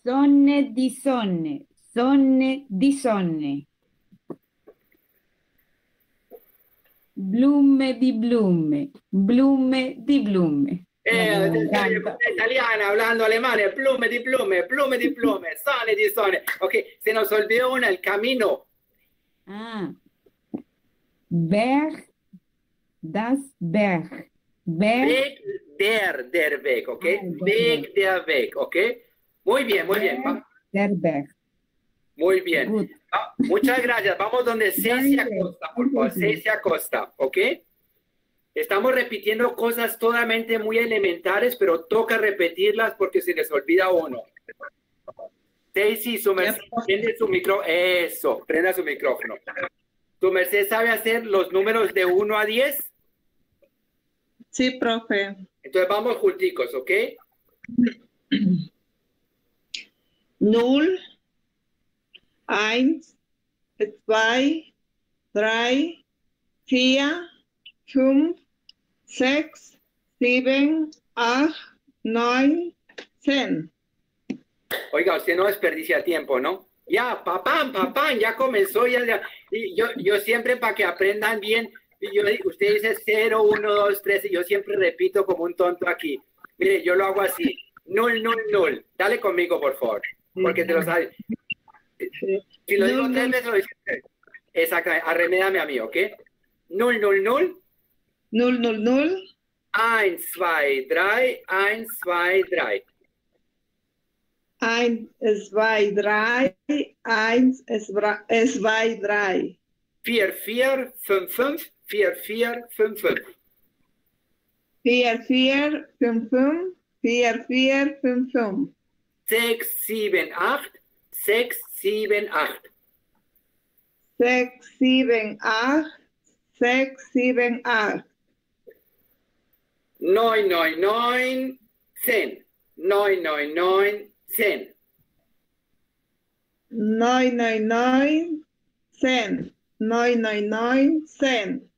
Sonne di sonne. Sonne di sonne. Blume di blume. Blume di blume. Eh, italiana hablando alemán, plume di plume, plume di plume, sone (laughs) di sone. Ok, se nos olvidó una, el camino. Ah. Berg, das Berg. Berg, der, der Weg, ¿ok? Weg der Weg, ¿ok? Muy bien, muy bien. der Berg. Muy bien. Ah, muchas gracias. Vamos donde Ceci Acosta, por favor. Ceci Acosta, ¿ok? Estamos repitiendo cosas totalmente muy elementales, pero toca repetirlas porque se les olvida uno. Ceci, su merced, prende su micrófono. Eso, prenda su micrófono. ¿Tu merced sabe hacer los números de 1 a 10? Sí, profe. Entonces vamos junticos, ¿ok? Null, eins, zwei, drei, vier, fünf, sechs, sieben, acht, neun, zehn. Oiga, usted no desperdicia tiempo, ¿no? Ya, papá, papá, ya comenzó, ya, ya. Y yo, yo siempre para que aprendan bien, yo, usted dice 0, 1, 2, 3, y yo siempre repito como un tonto aquí. Mire, yo lo hago así, nul, nul, nul. Dale conmigo, por favor, porque te lo sabes. Si lo digo tres veces, lo dices tres. Exactamente, arremédame a mí, ¿ok? Nul, nul, nul. Null, null, null. Eins, zwei, drei, eins, zwei, drei. Eins, zwei, drei, eins, zwei, zwei, drei. Vier, vier, fünf, fünf, vier, vier, fünf, fünf. Vier, vier, fünf, fünf, vier, vier, fünf, fünf. Sechs, sieben, acht, sechs, sieben, acht. Sechs, sieben, acht, sechs, sieben, acht. Neun, neun, neun, zehn. Neun, neun, neun, zehn. Neun, neun, neun, zehn. Neun, neun, neun, zehn.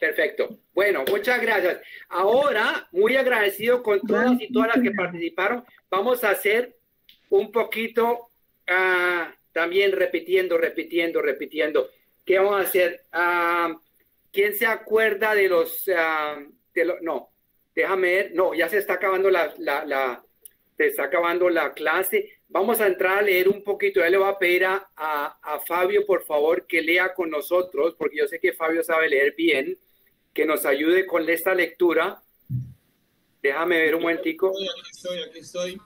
Perfecto. Bueno, muchas gracias. Ahora, muy agradecido con todas y todas las que participaron. Vamos a hacer un poquito ah, también repitiendo, repitiendo, repitiendo. ¿Qué vamos a hacer? Ah, ¿quién se acuerda de los, ah, de lo- no, déjame ver, no, ya se está acabando la, la, la- se está acabando la clase. Vamos a entrar a leer un poquito. Ya le voy a pedir a, a, a Fabio, por favor, que lea con nosotros, porque yo sé que Fabio sabe leer bien, que nos ayude con esta lectura. Déjame ver un momentico. Aquí estoy, aquí estoy.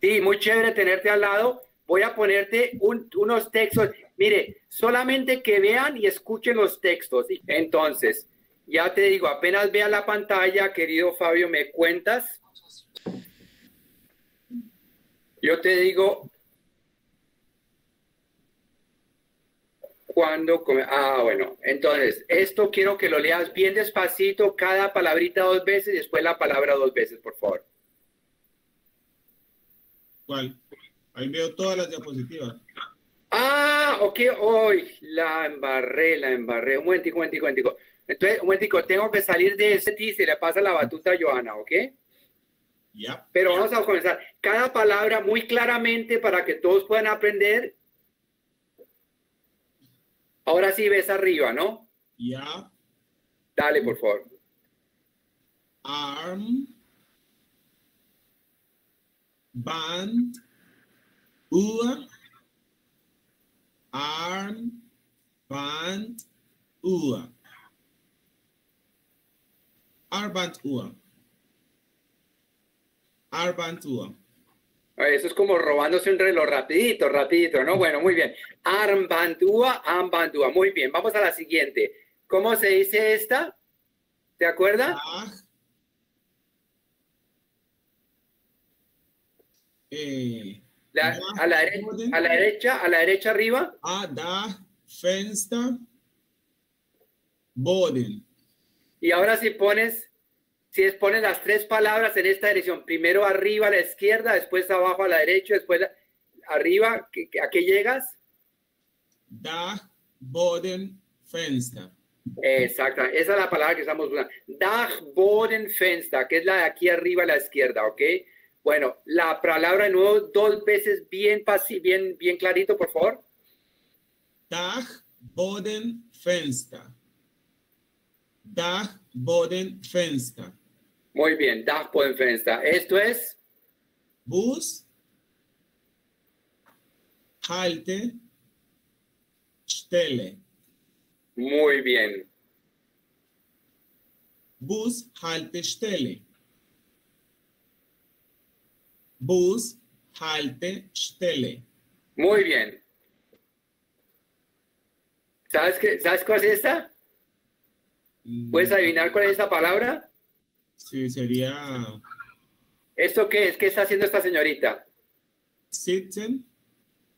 Sí, muy chévere tenerte al lado. Voy a ponerte un- unos textos. Mire, solamente que vean y escuchen los textos. Entonces, ya te digo, apenas vea la pantalla, querido Fabio, me cuentas. Yo te digo cuando come- Ah, bueno, entonces, esto quiero que lo leas bien despacito, cada palabrita dos veces y después la palabra dos veces, por favor. ¿Cuál? Ahí veo todas las diapositivas. Ah, ok, hoy la embarré, la embarré. Un momentico, un momentico, un momentico. Entonces, un momentico, tengo que salir de ese y se le pasa la batuta a Joana, ¿ok? Ya. Pero vamos a comenzar. Cada palabra muy claramente para que todos puedan aprender. Ahora sí ves arriba, ¿no? Ya. Dale, por favor. Arm. Band. Ua. Arm. Band. Ua. Arband Ua. Arband Ua. Ah, Eso es como robándose un reloj rapidito, rapidito, ¿no? Bueno, muy bien. Armbandúa, armbandúa. Muy bien, vamos a la siguiente. ¿Cómo se dice esta? ¿Te acuerdas? Eh, La- a, la dere- a la derecha, a la derecha arriba. A da Fenster. Boden. Y ahora si pones, si pones las tres palabras en esta dirección, primero arriba a la izquierda, después abajo a la derecha, después la- arriba, ¿qué- qué- ¿a qué llegas? Da Boden Fenster. Exacto, esa es la palabra que estamos usando. Dachbodenfenster, que es la de aquí arriba a la izquierda, ¿ok? Bueno, la palabra de nuevo dos veces bien, bien, bien clarito, por favor. Dach, Boden, Fenster. Dach, Boden, Fenster. Muy bien, Dachbodenfenster. Esto es Bus, Halte, Stelle. muy bien. Bus, Halte, Stelle. Bus, Halte, Stelle. Muy bien. ¿Sabes, qué, ¿Sabes cuál es esta? ¿Puedes adivinar cuál es esta palabra? Sí, sería ¿Esto qué es? ¿Qué está haciendo esta señorita? Sitzen,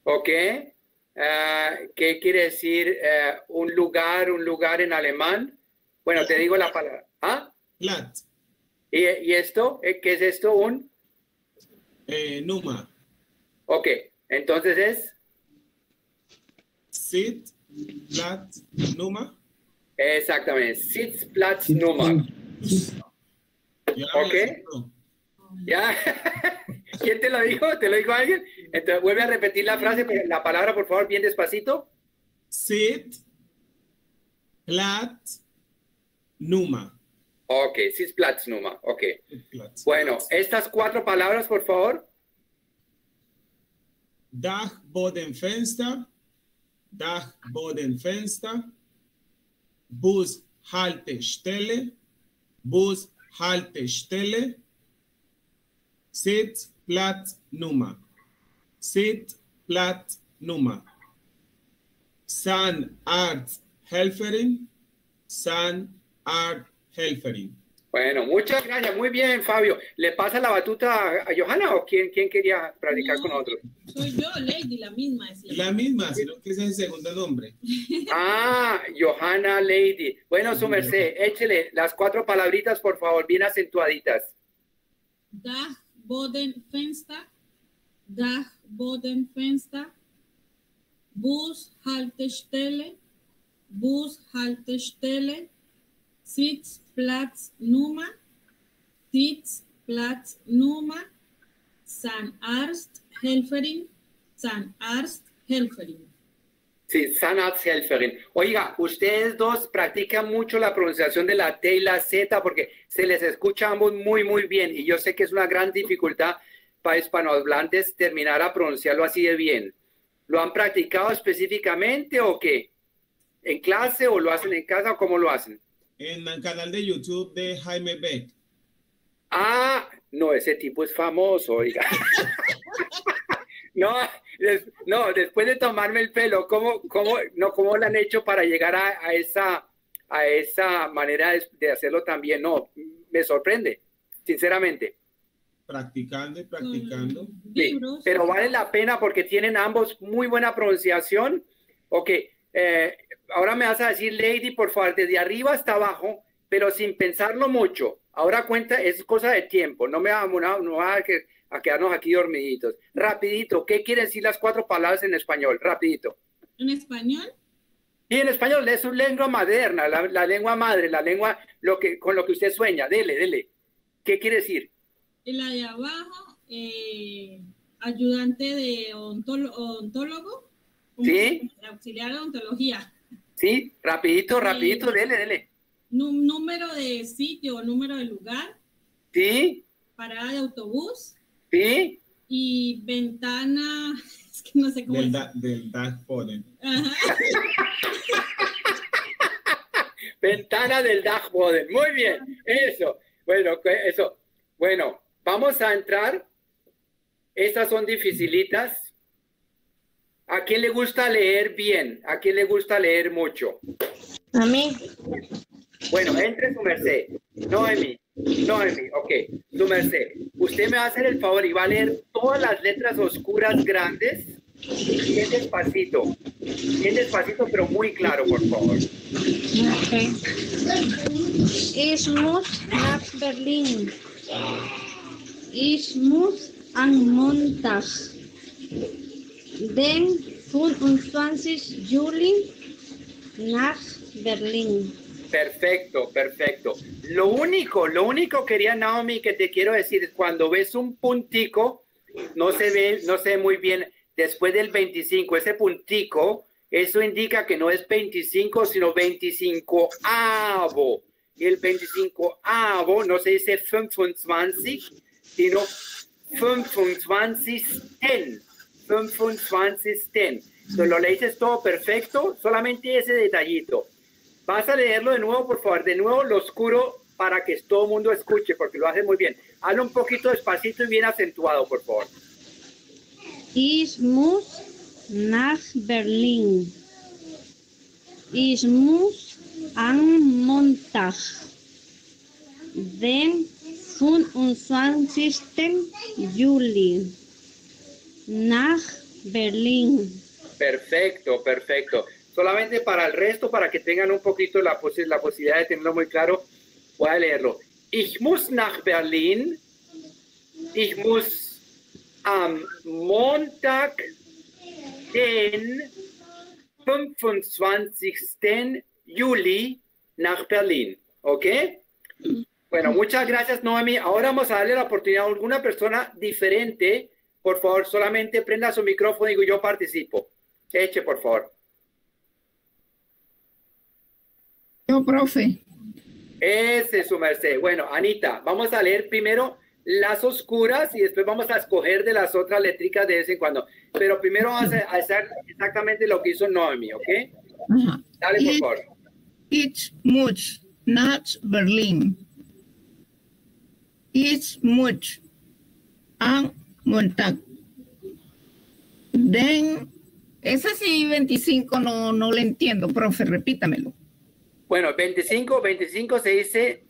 ¿Ok? Ah, ¿Qué quiere decir eh, un lugar, un lugar en alemán? Bueno, te digo la palabra. ¿Ah? Platz, ¿Y, y esto? Eh, ¿Qué es esto? Un. Eh, Nummer. Ok, entonces es. Sit, Platz, Nummer. Exactamente. Sitzplatznummer. Ya Ok. ¿Ya? (laughs) ¿Quién te lo dijo? ¿Te lo dijo alguien? Entonces, vuelve a repetir la frase, pero la palabra, por favor, bien despacito. Sit, Platz, Nummer. Ok, Sitzplatznummer. Ok. Platz. Bueno, estas cuatro palabras, por favor. Dach, Boden, Fenster. Dach, Boden, Fenster. Bus, Halte, Stelle. Bus, Halte, Stelle. Sitz, Platz, Nummer. Sitz, Platz, Nummer. San, Arzt, Helferin. San, Art, Helferin. Bueno, muchas gracias. Muy bien, Fabio. ¿Le pasa la batuta a- Johanna o quién, quién quería practicar con nosotros? Soy yo, Lady, la misma. Es La misma, sino que es el segundo nombre. (laughs) Ah, Johanna Lady. Bueno, su merced, échele las cuatro palabritas, por favor, bien acentuaditas. Dach, Boden, Fenster. Dach, Boden, Fenster. Bus, Haltestelle. Bus, Haltestelle. Sitz, Platz, Nummer. Sitz, Platz, Nummer. Zahnarzt, Helferin. Zahnarzt, Helferin. Sí, Zahnarzthelferin. Oiga, ustedes dos practican mucho la pronunciación de la T y la Z porque se les escucha ambos muy, muy bien. Y yo sé que es una gran dificultad para hispanohablantes terminar a pronunciarlo así de bien. ¿Lo han practicado específicamente o qué? ¿En clase o lo hacen en casa o cómo lo hacen? En el canal de YouTube de Jaime Beck. Ah, no, ese tipo es famoso, oiga. (laughs) no, des- no, después de tomarme el pelo, ¿cómo, cómo, no, cómo lo han hecho para llegar a, a esa, a esa manera de, de hacerlo también? No, me sorprende, sinceramente. Practicando y practicando. Sí, pero vale la pena porque tienen ambos muy buena pronunciación. Ok, eh, ahora me vas a decir, Lady, por favor, desde arriba hasta abajo, pero sin pensarlo mucho. Ahora cuenta, es cosa de tiempo, no me vamos no, no va a, que- a quedarnos aquí dormiditos. Rapidito, ¿qué quieren decir las cuatro palabras en español? Rapidito. ¿En español? Y en español es su lengua materna, la, la lengua madre, la lengua lo que, con lo que usted sueña. Dele, dele. ¿Qué quiere decir? La de abajo, eh, ayudante de ontolo- ontólogo. ¿Cómo Sí. Auxiliar de ontología. ¿Sí? Rapidito, rapidito, dele, dele. Nu- número de sitio o número de lugar. ¿Sí? Parada de autobús. ¿Sí? Y ventana. (laughs) Es que no sé cómo Del, es. da, del dashboard. Ajá. (laughs) Ventana del Dashboard. Muy bien. Eso. Bueno, eso. Bueno, vamos a entrar. Estas son dificilitas. ¿A quién le gusta leer bien? ¿A quién le gusta leer mucho? A mí. Bueno, entre su merced. Noemi. Noemi, ok. Su merced. Usted me va a hacer el favor y va a leer todas las letras oscuras grandes. Bien despacito. Bien despacito, pero muy claro, por favor. Muss nach Berlin. Ich muss am Montag, den 25. Juli, nach Berlin. Perfecto, perfecto. Lo único, lo único quería Naomi que te quiero decir, cuando ves un puntico, no se ve, no se muy bien después del 25, ese puntico, eso indica que no es 25, sino 25 avo. Y el 25 avo no se dice 25, sino 25 ten. 25 ten. Entonces lo leíste todo perfecto, solamente ese detallito. Vas a leerlo de nuevo, por favor, de nuevo lo oscuro para que todo el mundo escuche, porque lo hace muy bien. Hazlo un poquito despacito y bien acentuado, por favor. Ich muss nach Berlin. Ich muss am Montag, den 25. Juli, nach Berlin. Perfecto, perfecto. Solamente para el resto, para que tengan un poquito la, la posibilidad de tenerlo muy claro, voy a leerlo. Ich muss nach Berlin. Ich muss am Montag, den 25. Juli, nach Berlin. ¿Ok? Bueno, muchas gracias, Noemi. Ahora vamos a darle la oportunidad a alguna persona diferente. Por favor, solamente prenda su micrófono y yo participo. Eche, por favor. Yo, profe. Ese es su merced. Bueno, Anita, vamos a leer primero las oscuras y después vamos a escoger de las otras letricas de vez en cuando. Pero primero vamos a hacer exactamente lo que hizo Noemi, ¿ok? Dale, por favor. Ich muss nach Berlin. Ich muss am Montag. Den, ese sí, 25 no, no le entiendo, profe, repítamelo. Bueno, 25, 25 se dice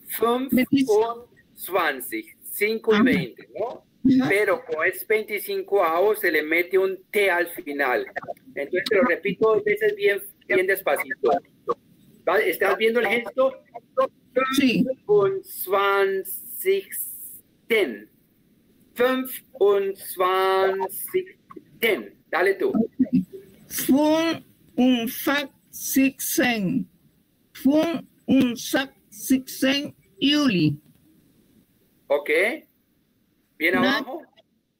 25, 5 y 20, ¿no? Pero como es 25 avo, se le mete un T al final. Entonces te lo repito dos veces bien, bien despacito. ¿Estás viendo el gesto? Sí. 25. 25. Dale tú. Fun un fac sixen. Fun un sac sixen Juli. ¿Ok? Bien abajo.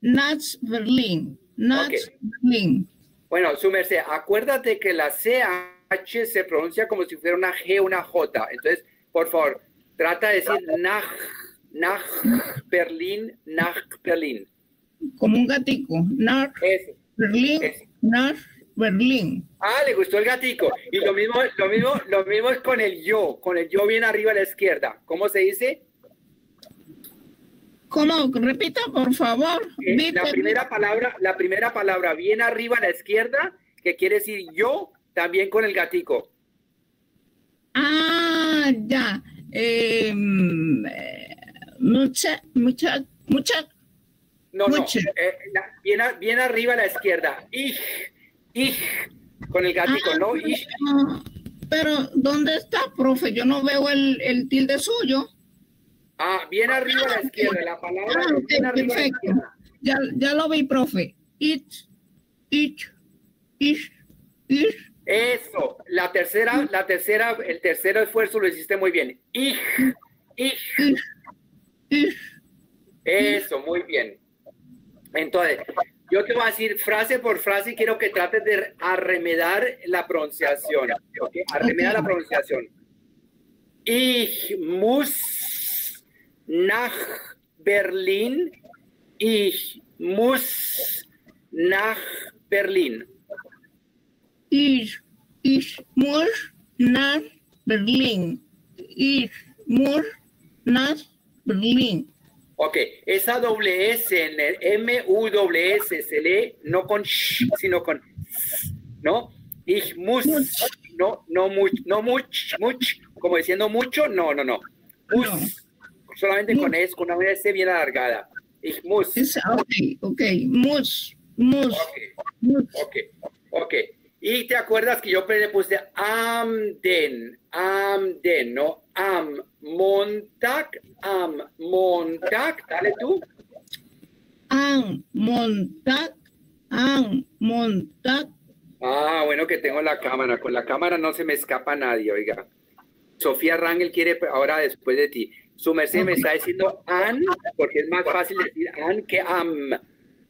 Nach Berlin. Nach. Berlin. Bueno, su merced, acuérdate que la CH se pronuncia como si fuera una G, una J. Entonces, por favor, trata de decir nach, nach Berlín, nach Berlín. Como un gatico. Nach Eso. Berlín. Nach Berlín. Ah, le gustó el gatico. Y lo mismo, lo mismo, lo mismo es con el yo, con el yo bien arriba a la izquierda. ¿Cómo se dice? ¿Cómo? Repita, por favor. Eh, la primera palabra, la primera palabra bien arriba a la izquierda, que quiere decir yo, también con el gatico. Ah, ya. Mm, eh, mucha, mucha, mucha. No, no. Mucho. eh, la- bien, a- bien arriba a la izquierda. Ich, ich, con el gatico, ¿no? Ich. Ah, Pero, ¿dónde está, profe? Yo no veo el, el tilde suyo. Ah, bien arriba a la izquierda, la palabra Ah, bien arriba a la perfecto. izquierda. Ya, ya lo vi, profe. It, it, ish, ish. Eso, la tercera, la tercera, el tercer esfuerzo lo hiciste muy bien. Ich, ich. Eso, muy bien. Entonces, yo te voy a decir frase por frase y quiero que trates de arremedar la pronunciación. ¿ok? Arremedar la pronunciación. Ich muss nach Berlin. Ich muss nach Berlin. Ich, ich muss nach Berlin. Ich muss nach Berlin. Ok, esa doble S en el M-U-S se lee no con sh, sino con s, ¿no? Ich muss, no, no much, no much, much, como diciendo mucho, no, no, no. Muss, solamente con S, con una S bien alargada. Ich muss. Ok, ok, muss, muss. Ok, ok. Y te acuerdas que yo le puse am den, am den, no am Montag, am Montag, dale tú. Am Montag, am Montag. Ah, bueno que tengo la cámara. Con la cámara no se me escapa nadie, oiga. Sofía Rangel quiere ahora después de ti. Su merced me está diciendo an, porque es más fácil decir an que am.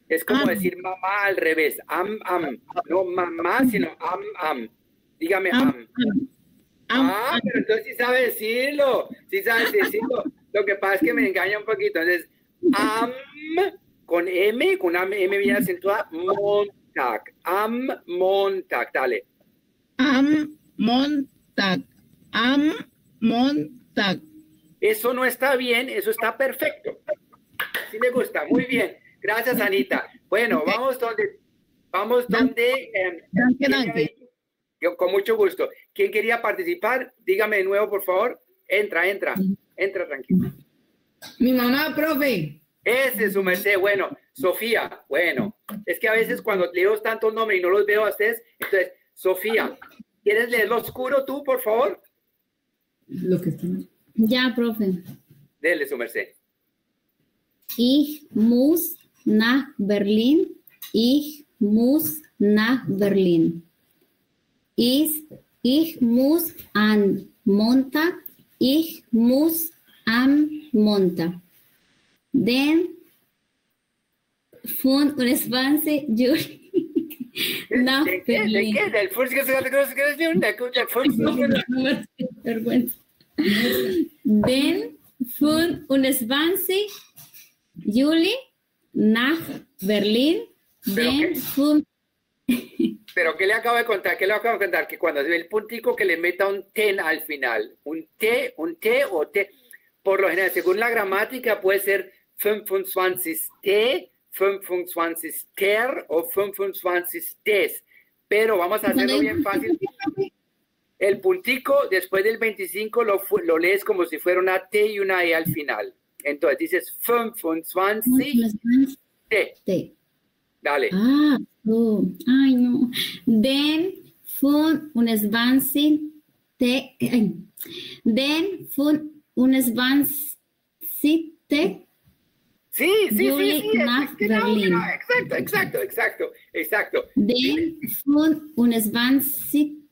Es como decir mamá al revés. Am, am. No mamá, sino am, am. Dígame am. Ah, pero entonces sí sabe decirlo. Sí sabe decirlo. Lo que pasa es que me engaña un poquito. Entonces, am con M, con una M bien acentuada, Montag. Am Montag. Dale. Am Montag. Am Montag. Eso no está bien, eso está perfecto. Sí me gusta, muy bien. Gracias, Anita. Bueno, vamos donde, vamos donde. em, ¿quién hay? Yo, con mucho gusto. ¿Quién quería participar? Dígame de nuevo, por favor. Entra, entra, entra tranquilo. Mi mamá, profe. Ese es su merced. Bueno, Sofía, bueno, es que a veces cuando leo tantos nombres y no los veo a ustedes, entonces, Sofía, ¿quieres leerlo oscuro tú, por favor? Lo que está. Ya, profe. Dele su merced. Ich muss nach Berlin. Ich muss nach Berlin. Ich, ich muss an Montag. Ich muss am Montag. Den 25 Juli nach ¿De qué? ¿De qué? ¿Del Furs- que se- que se- que se- del- del Furs- Vergüenza. Den 25 Juli nach Berlin. Den 5 Pero ¿qué le acabo de contar? ¿Qué le acabo de contar? Que cuando se ve el puntico que le meta un ten al final. Un T, un T o T. Por lo general, según la gramática, puede ser 25 T, 25 ter o 25 tes. Pero vamos a hacerlo bien fácil. El puntico después del 25 lo, lo lees como si fuera una T y una E al final. Entonces dices 25 T. Dale. Ah, so. Ay, no. Den 25 T. ay. Den 25 T. Sí, sí, sí, Juli sí, es- nach es Berlin. exacto, exacto, exacto, exacto. Den 25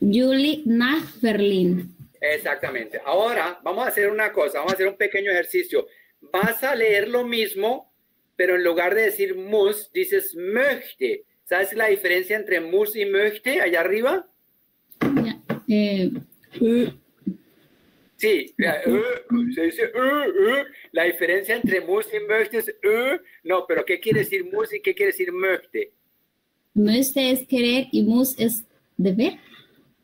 Juli nach Berlin. Exactamente. Ahora vamos a hacer una cosa, vamos a hacer un pequeño ejercicio. Vas a leer lo mismo, pero en lugar de decir muss, dices möchte. ¿Sabes la diferencia entre muss y möchte allá arriba? Eh, Sí, la, eh, se dice. La diferencia entre muss y möchte es. No, pero ¿qué quiere decir muss y qué quiere decir möchte? Möchte es querer y mus es deber.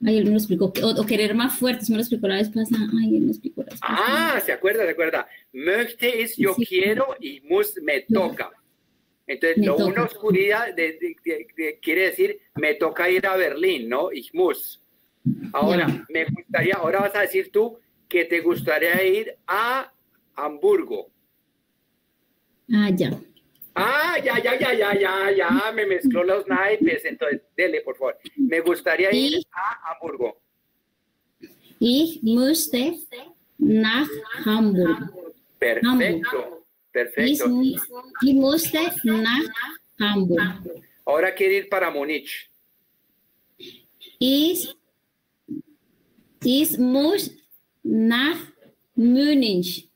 Ay, él me lo explicó. O, o querer más fuerte, se me lo explicó la vez pasada. Ay, él me explicó la vez pasada. Ah, se acuerda, se acuerda. Möchte es yo Sí. quiero y muss me toca. Entonces, Me lo toca. una oscuridad de- de- de- de- quiere decir me toca ir a Berlín, ¿no? Ich muss. Ahora, me gustaría, ahora vas a decir tú que te gustaría ir a Hamburgo. Ah, ya. Ah, ya, ya, ya, ya, ya, ya, me mezcló los naipes. Entonces, dele, por favor. Me gustaría ir a Hamburgo. Ich musste nach Hamburg. Perfecto, Ich, perfecto. mu- ich musste nach Hamburg. Ahora quiere ir para Múnich. Ich, ich muss nach Munich.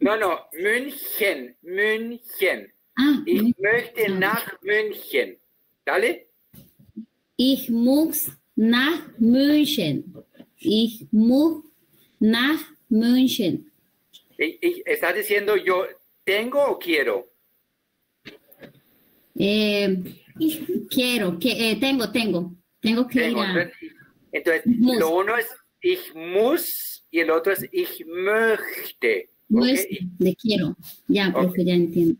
No, no, München, München. Ah, Ich möchte nach München. Dale. Ich muss nach München. Ich muss nach München. Y- y- ¿Estás diciendo yo tengo o quiero? Eh, quiero, que, eh, tengo, tengo. Tengo que Tengo. ir a... Entonces, entonces, lo uno es ich muss y el otro es ich möchte. Muss ¿ok? de quiero. Ya, profe, ya entiendo.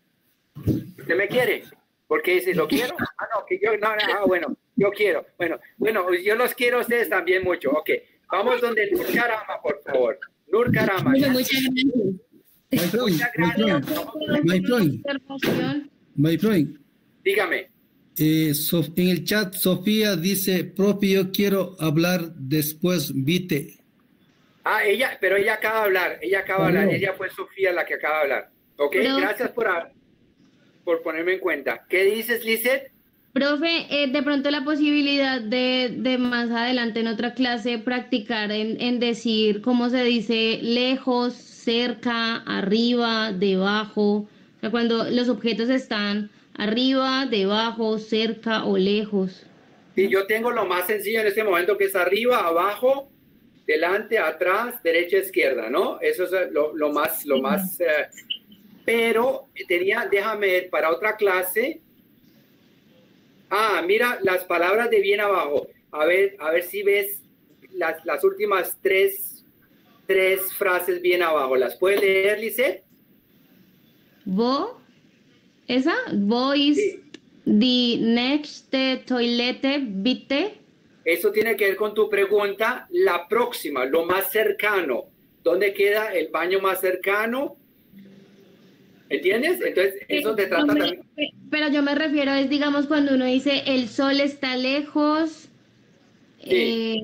¿Usted me quiere? Porque dice, ¿lo quiero? Ah, no, que yo, no, no, ah, bueno, yo quiero. Bueno, bueno, yo los quiero a ustedes también mucho. Ok, vamos donde Nur Karama, por favor. Nur Karama. Profe, muchas gracias. Muchas gracias. my friend, my friend. Dígame. Eh, Sof- en el chat, Sofía dice, profe, yo quiero hablar después, vite. Ah, ella, pero ella acaba de hablar, ella acaba de hablar, ella fue Sofía la que acaba de hablar. Ok, Pero- gracias por, por ponerme en cuenta. ¿Qué dices, Lizeth? Profe, eh, de pronto la posibilidad de, de más adelante en otra clase practicar en, en decir cómo se dice lejos, cerca, arriba, debajo. O sea, cuando los objetos están arriba, debajo, cerca o lejos. Sí, yo tengo lo más sencillo en este momento que es arriba, abajo, delante, atrás, derecha, izquierda, ¿no? Eso es eh, lo, lo más, lo más. eh, pero tenía, déjame ver, para otra clase. Ah, mira las palabras de bien abajo. A ver, a ver si ves las, las últimas tres, tres frases bien abajo. ¿Las puedes leer, Lisette? Wo, esa, wo ist die nächste Toilette, bitte? Eso tiene que ver con tu pregunta, la próxima, lo más cercano. ¿Dónde queda el baño más cercano? ¿Entiendes? Entonces, eso te trata Profe, también. Pero yo me refiero es, digamos, cuando uno dice el sol está lejos. eh,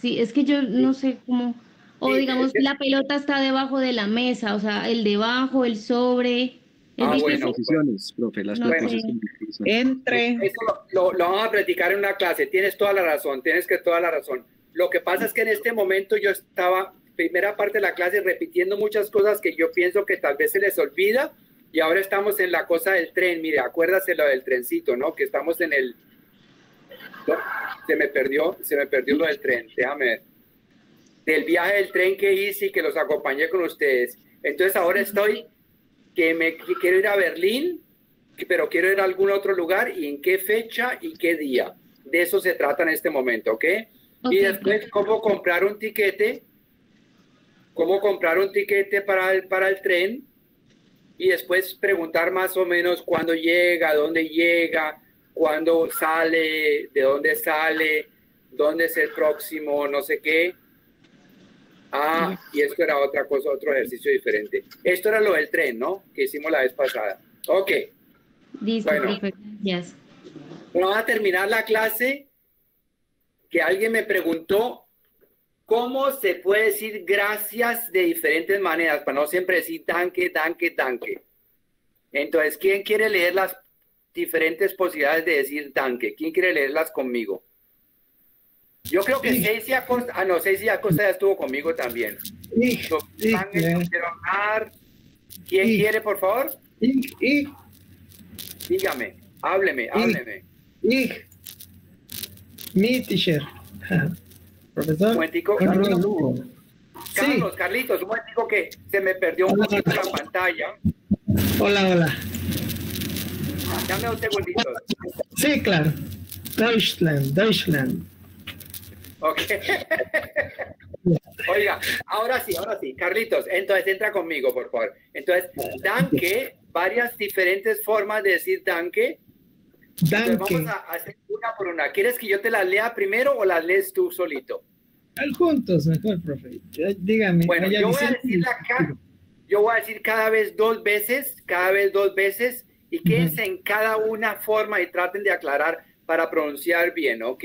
sí, es que yo no sé cómo. O Sí, digamos, es la pelota está debajo de la mesa, o sea, el debajo, el sobre. Ah, bueno. Preposiciones, profe, las No. Entre. Eso lo, lo- lo vamos a practicar en una clase. Tienes toda la razón, tienes que toda la razón. Lo que pasa es que en este momento yo estaba, primera parte de la clase, repitiendo muchas cosas que yo pienso que tal vez se les olvida. Y ahora estamos en la cosa del tren. Mire, acuérdase lo del trencito, ¿no? Que estamos en el. No, se me perdió, se me perdió lo del tren. Déjame ver. Del viaje del tren que hice y que los acompañé con ustedes. Entonces ahora estoy que me que quiero ir a Berlín, pero quiero ir a algún otro lugar y en qué fecha y qué día. De eso se trata en este momento, ¿ok? Ok. Y después, cómo comprar un tiquete, cómo comprar un tiquete para el, para el tren y después preguntar más o menos cuándo llega, dónde llega, cuándo sale, de dónde sale, dónde es el próximo, no sé qué. Ah, y esto era otra cosa, otro ejercicio diferente. Esto era lo del tren, ¿no? Que hicimos la vez pasada. Ok. Listo, Bueno. gracias. Bueno, vamos a terminar la clase. Que alguien me preguntó cómo se puede decir gracias de diferentes maneras, para no siempre decir danke, danke, danke. Entonces, ¿quién quiere leer las diferentes posibilidades de decir danke? ¿Quién quiere leerlas conmigo? Yo creo que Ceci Acosta, ah, no, Ceci Acosta ya estuvo conmigo también. Ángel, quiero hablar. ¿Quién quiere, por favor? Dígame, hábleme, hábleme. Mi teacher. Profesor. momentico, Carlos Carlos. Carlos, Carlitos, un momentico que se me perdió un poquito la pantalla. Hola, hola. Dame un segundito. Sí, claro. Deutschland, Deutschland. Ok. (laughs) Oiga, ahora sí, ahora sí. Carlitos, entonces entra conmigo, por favor. Entonces, danke, varias diferentes formas de decir danke. Entonces, Danke. vamos a hacer una por una. ¿Quieres que yo te las lea primero o las lees tú solito? Al juntos, mejor, profe. Dígame. Bueno, yo voy a decir ca- yo voy a decir cada vez dos veces, cada vez dos veces, y quédense en cada una forma y traten de aclarar para pronunciar bien, ¿ok?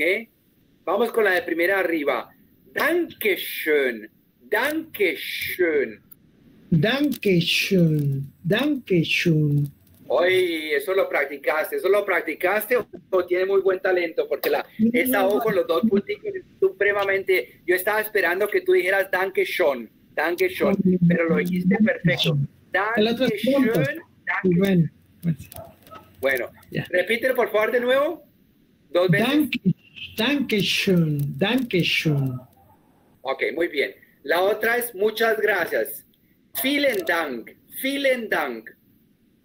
Vamos con la de primera arriba. Dankeschön, Dankeschön. Dankeschön, Dankeschön. Oye, eso lo practicaste, eso lo practicaste o, o tiene muy buen talento, porque la, esa O con los dos puntitos supremamente. Yo estaba esperando que tú dijeras Dankeschön, Dankeschön, pero lo dijiste perfecto. El otro es pronto. Dankeschön, Y bueno, Bueno, repítelo por favor de nuevo. Dos veces. Danke, Dankeschön, Dankeschön. Ok, muy bien. La otra es muchas gracias. Vielen Dank, vielen Dank.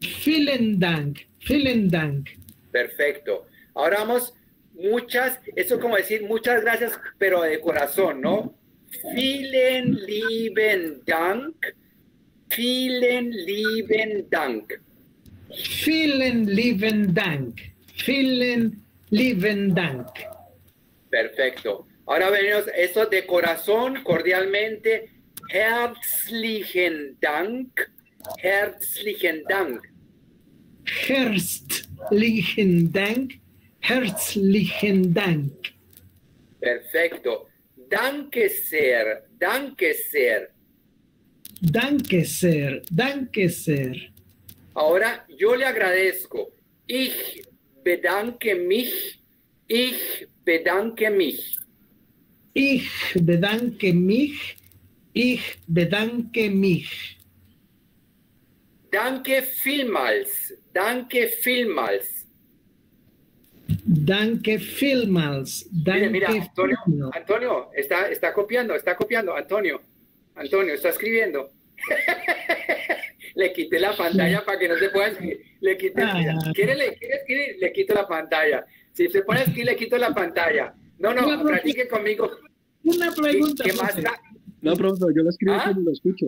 Vielen Dank, vielen Dank. Perfecto. Ahora vamos, muchas, eso es como decir muchas gracias, pero de corazón, ¿no? Vielen lieben Dank, vielen lieben Dank. Vielen lieben Dank, vielen lieben Dank. Perfecto. Ahora venimos, eso de corazón, cordialmente. Herzlichen Dank, herzlichen Dank. Herzlichen Dank, herzlichen Dank. Perfecto. Danke sehr, danke sehr. Danke sehr, danke sehr. Ahora yo le agradezco. Ich bedanke mich, ich bedanke mich. Ich bedanke mich, ich bedanke mich. Danke vielmals, danke vielmals. Danke vielmals, danke Mira, mira, Antonio, vielmals. Antonio, está, está copiando, está copiando, Antonio. Antonio, está escribiendo. (laughs) le quité la pantalla para que no se pueda escribir. Le quité, Ah. ¿quiere, le, quiere escribir? Le quito la pantalla. Si se pone a escribir, le quito la pantalla. No, no, Una practique conmigo. Una pregunta. ¿Qué más? profe. No, profesor, yo lo escribo ¿Ah? como lo escucho.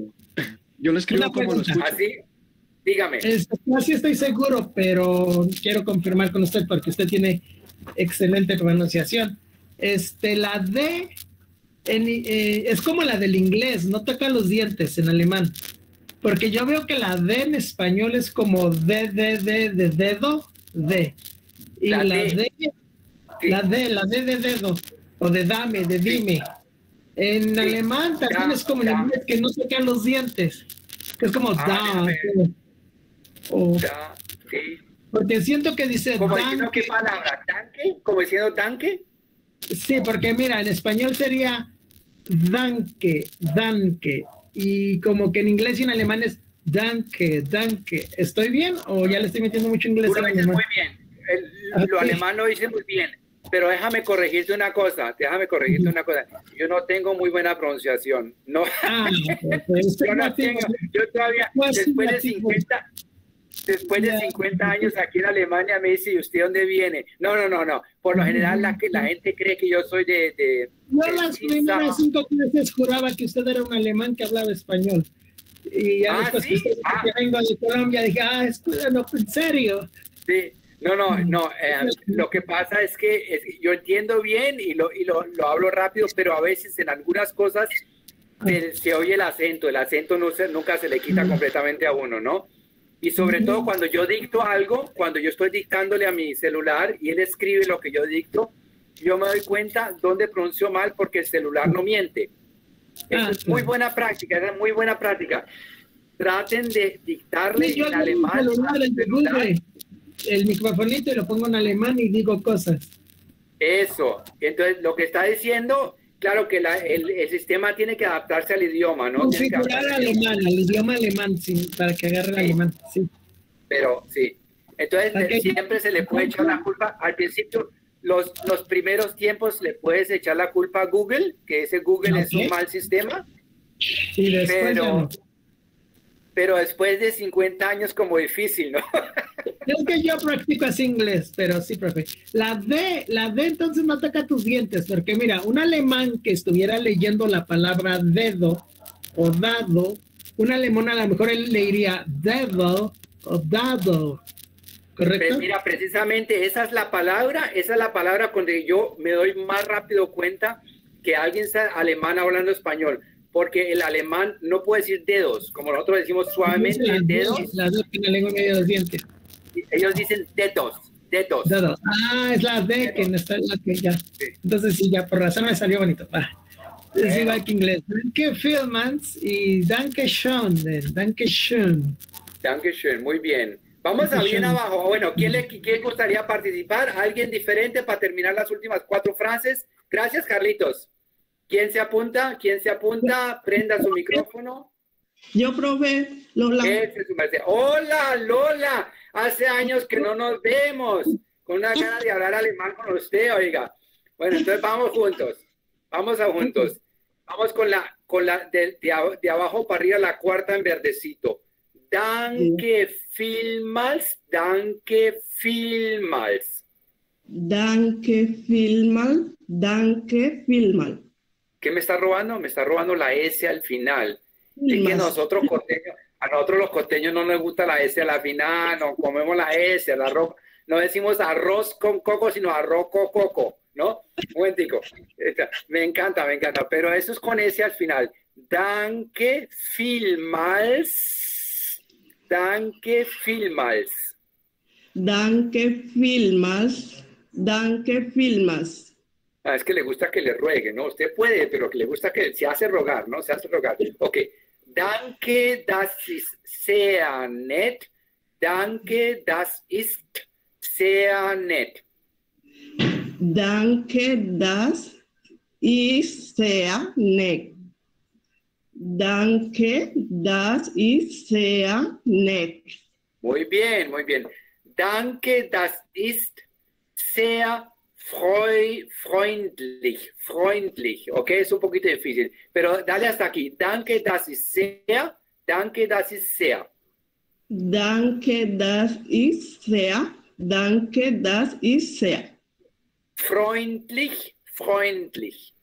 Yo lo escribo Una como lo escucho. ¿Así? Dígame. No sí estoy seguro, pero quiero confirmar con usted porque usted tiene excelente pronunciación. Este, la D en- eh, es como la del inglés, no toca los dientes en alemán. Porque yo veo que la D en español es como D, D, D, de dedo, D. Y La la, D. D, la D, la D de dedo, o de dame, de dime. En alemán también es como en inglés que no tocan los dientes. Que es como Ah, da. O- sí. porque siento que dice Como diciendo qué palabra, tanque, como diciendo tanque. Sí, porque mira, en español sería danke, danke. Y como que en inglés y en alemán es danke, danke. ¿Estoy bien o ya le estoy metiendo mucho inglés lo muy bien. El- lo Ok. alemán lo dice muy bien. Pero déjame corregirte una cosa, déjame corregirte una cosa. Yo no tengo muy buena pronunciación. No. Ah, pues, (laughs) yo no tengo. Yo todavía, después de nativo. 50, después de Ya. 50 años aquí en Alemania me dice, ¿y usted dónde viene? No, no, no, no. Por lo general la, que- la gente cree que yo soy de... de Yo de las primeras cinco veces juraba que usted era un alemán que hablaba español. Y ya Ah, después ¿sí? que usted Ah. que vengo de Colombia, dije, ah, es no, en serio. Sí, no, no, no. eh, lo que pasa es que es- yo entiendo bien y, lo, y lo, lo hablo rápido, pero a veces en algunas cosas se, se oye el acento. El acento no se, nunca se le quita completamente a uno, ¿no? Y sobre todo cuando yo dicto algo, cuando yo estoy dictándole a mi celular y él escribe lo que yo dicto, yo me doy cuenta dónde pronuncio mal porque el celular no miente. Eso Ah, es muy buena práctica, es muy buena práctica. Traten de dictarle Sí, yo en alemán. el el microfonito y lo pongo en alemán y digo cosas. Eso. Entonces, lo que está diciendo, claro que la- el, el sistema tiene que adaptarse al idioma, ¿no? Configurar alemán, al idioma alemán, sí, para que agarre el alemán, sí. Pero sí. Entonces siempre se le puede echar la culpa al principio. Los, los primeros tiempos le puedes echar la culpa a Google, que ese Google es un mal sistema, Y después ya pero, no. Pero después de 50 años como difícil, ¿no? (laughs) Es que yo practico así inglés, pero sí, profe. La D, la D entonces no toca tus dientes, porque mira, un alemán que estuviera leyendo la palabra dedo o dado, un alemán a lo mejor él le diría dedo o dado, ¿correcto? Pues mira, precisamente esa es la palabra, esa es la palabra cuando yo me doy más rápido cuenta que alguien está alemán hablando español, porque el alemán no puede decir dedos, como nosotros decimos suavemente dedos, la D tiene la lengua en medio de los dientes. ellos dicen dedos, dedos. Dedos. Ah, es la D que no está la que ya. Entonces sí, ya por razón me salió bonito. Va. Es igual que inglés. Danke vielmals y danke schön. eh, Danke schön. Dankeschön, muy bien. Vamos a bien abajo. Bueno, ¿quién le quién gustaría participar? ¿Alguien diferente para terminar las últimas cuatro frases? Gracias, Carlitos. ¿Quién se apunta? ¿Quién se apunta? Prenda su micrófono. Yo probé Lola. Hola, Lola. Hace años que no nos vemos. Con una gana de hablar alemán con usted, oiga. Bueno, entonces vamos juntos. Vamos a juntos. Vamos con la, con la de, de abajo para arriba, la cuarta en verdecito. Danke vielmals, danke vielmals. Danke vielmal, danke vielmal. ¿Qué me está robando? Me está robando la S al final. Es que nosotros costeños, a nosotros los costeños no nos gusta la S a la final, no comemos la S, el arroz, no decimos arroz con coco, sino arroz con coco, ¿no? Un Me encanta, me encanta, pero eso es con S al final. Danke vielmals, danke vielmals. Danke vielmals, danke vielmals. Ah, es que le gusta que le ruegue, ¿no? Usted puede, pero que le gusta que se hace rogar, ¿no? Se hace rogar. Ok. Danke, das ist sehr nett. Danke, das ist sehr nett. Danke, das ist sehr nett. Danke, das ist sehr nett. Muy bien, muy bien. Danke, das ist sehr freu freundlich. Freundlich, ok, es un poquito difícil, pero dale hasta aquí. Danke, das ist sehr. Danke, das ist sehr. Danke, das ist sehr. Danke, das ist sehr. Freundlich, freundlich.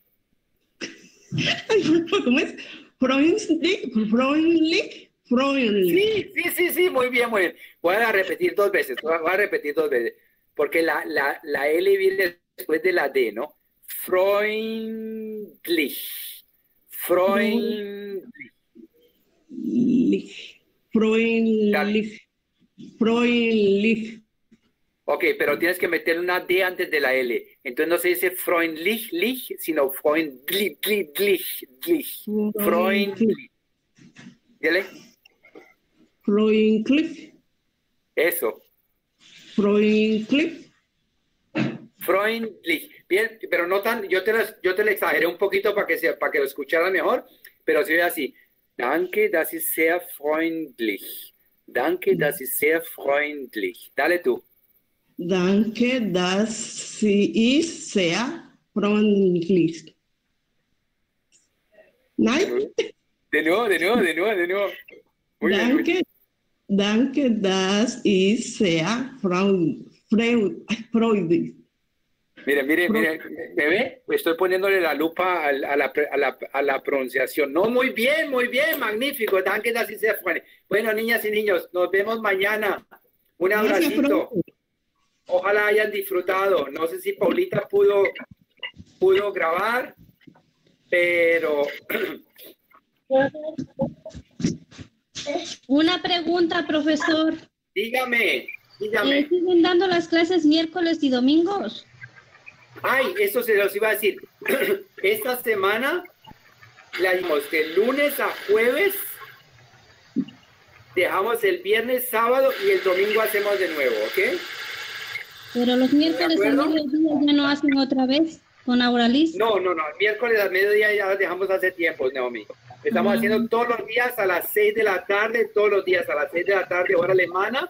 (laughs) ¿Cómo es? Freundlich, freundlich, freundlich. Sí, sí, sí, sí, muy bien, muy bien. Voy a repetir dos veces, voy a repetir dos veces, porque la, la, la L viene después de la D, ¿no? Freundlich. Freundlich. Lich. Freundlich. Freundlich. Ok, pero tienes que meter una D antes de la L. Entonces no se dice freundlich, lich, sino freundlich, lich, lich, lich. Freundlich. Dile, Freundlich. eso. Freundlich. Freundlich. Bien, pero no tan, yo te lo, yo te exageré un poquito para que, sea, para que lo escuchara mejor, pero se ve así. Danke, das ist sehr freundlich. Danke, das ist sehr freundlich. Dale tú. Danke, das sie ist sehr freundlich. Nein? De nuevo, de nuevo, de nuevo, de nuevo. Muy. Danke, danke, das ist sehr freund- freund- freundlich. Mire, mire, mire, ¿me ve? Estoy poniéndole la lupa a, la, a la- a la pronunciación. No, muy bien, muy bien, magnífico. Danke, das ist sehr freundlich. Bueno, niñas y niños, nos vemos mañana. Un abracito. profe. Ojalá hayan disfrutado. No sé si Paulita pudo, pudo grabar, pero (clears throat) Una pregunta, profesor. dígame, dígame. ¿Eh, ¿Siguen dando las clases miércoles y domingos? Ay, eso se los iba a decir. (clears throat) Esta semana la dimos de lunes a jueves, dejamos el viernes, sábado y el domingo hacemos de nuevo, ¿ok? Pero los miércoles a mediodía ya no hacen otra vez con Auralis. No, no, no, el miércoles al mediodía ya dejamos hace tiempo, Naomi. Estamos haciendo todos los días a las 6 de la tarde, todos los días a las 6 de la tarde, hora alemana,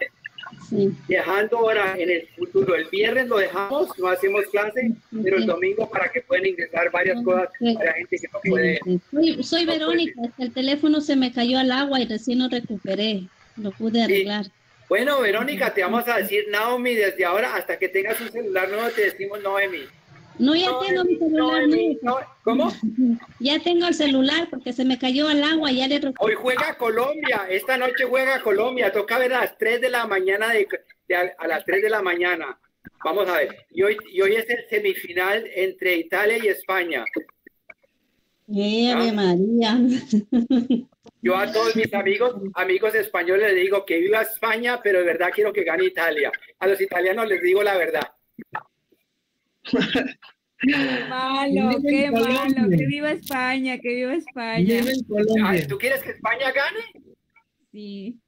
dejando ahora en el futuro. El viernes lo dejamos, no hacemos clase, pero el domingo para que puedan ingresar varias cosas para gente que no puede. Soy, soy Verónica, el teléfono se me cayó al agua y recién lo recuperé, lo pude arreglar. Bueno, Verónica, te vamos a decir Naomi desde ahora hasta que tengas un celular nuevo, te decimos Noemi. No, ya tengo mi celular. No- ¿Cómo? (laughs) Ya tengo el celular porque se me cayó al agua, ya le. Hoy juega Colombia, esta noche juega Colombia, toca ver a las 3 de la mañana, de, de a, a las 3 de la mañana. Vamos a ver, y hoy, y hoy es el semifinal entre Italia y España. Eh, María. (laughs) Yo a todos mis amigos, amigos españoles les digo que viva España, pero de verdad quiero que gane Italia. A los italianos les digo la verdad. Qué malo, qué malo, que viva España, que viva España. Ay, ¿Tú quieres que España gane? Sí.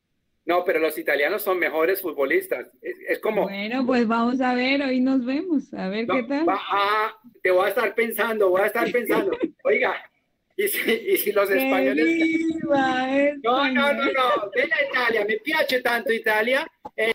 No, pero los italianos son mejores futbolistas. Es, es como, Bueno, pues vamos a ver, hoy nos vemos, a ver No, qué tal. va- ah, te voy a estar pensando, voy a estar pensando. (laughs) Oiga, y si, y si los españoles... viva No, no, no, no, ven a Italia, me piace tanto Italia. eh,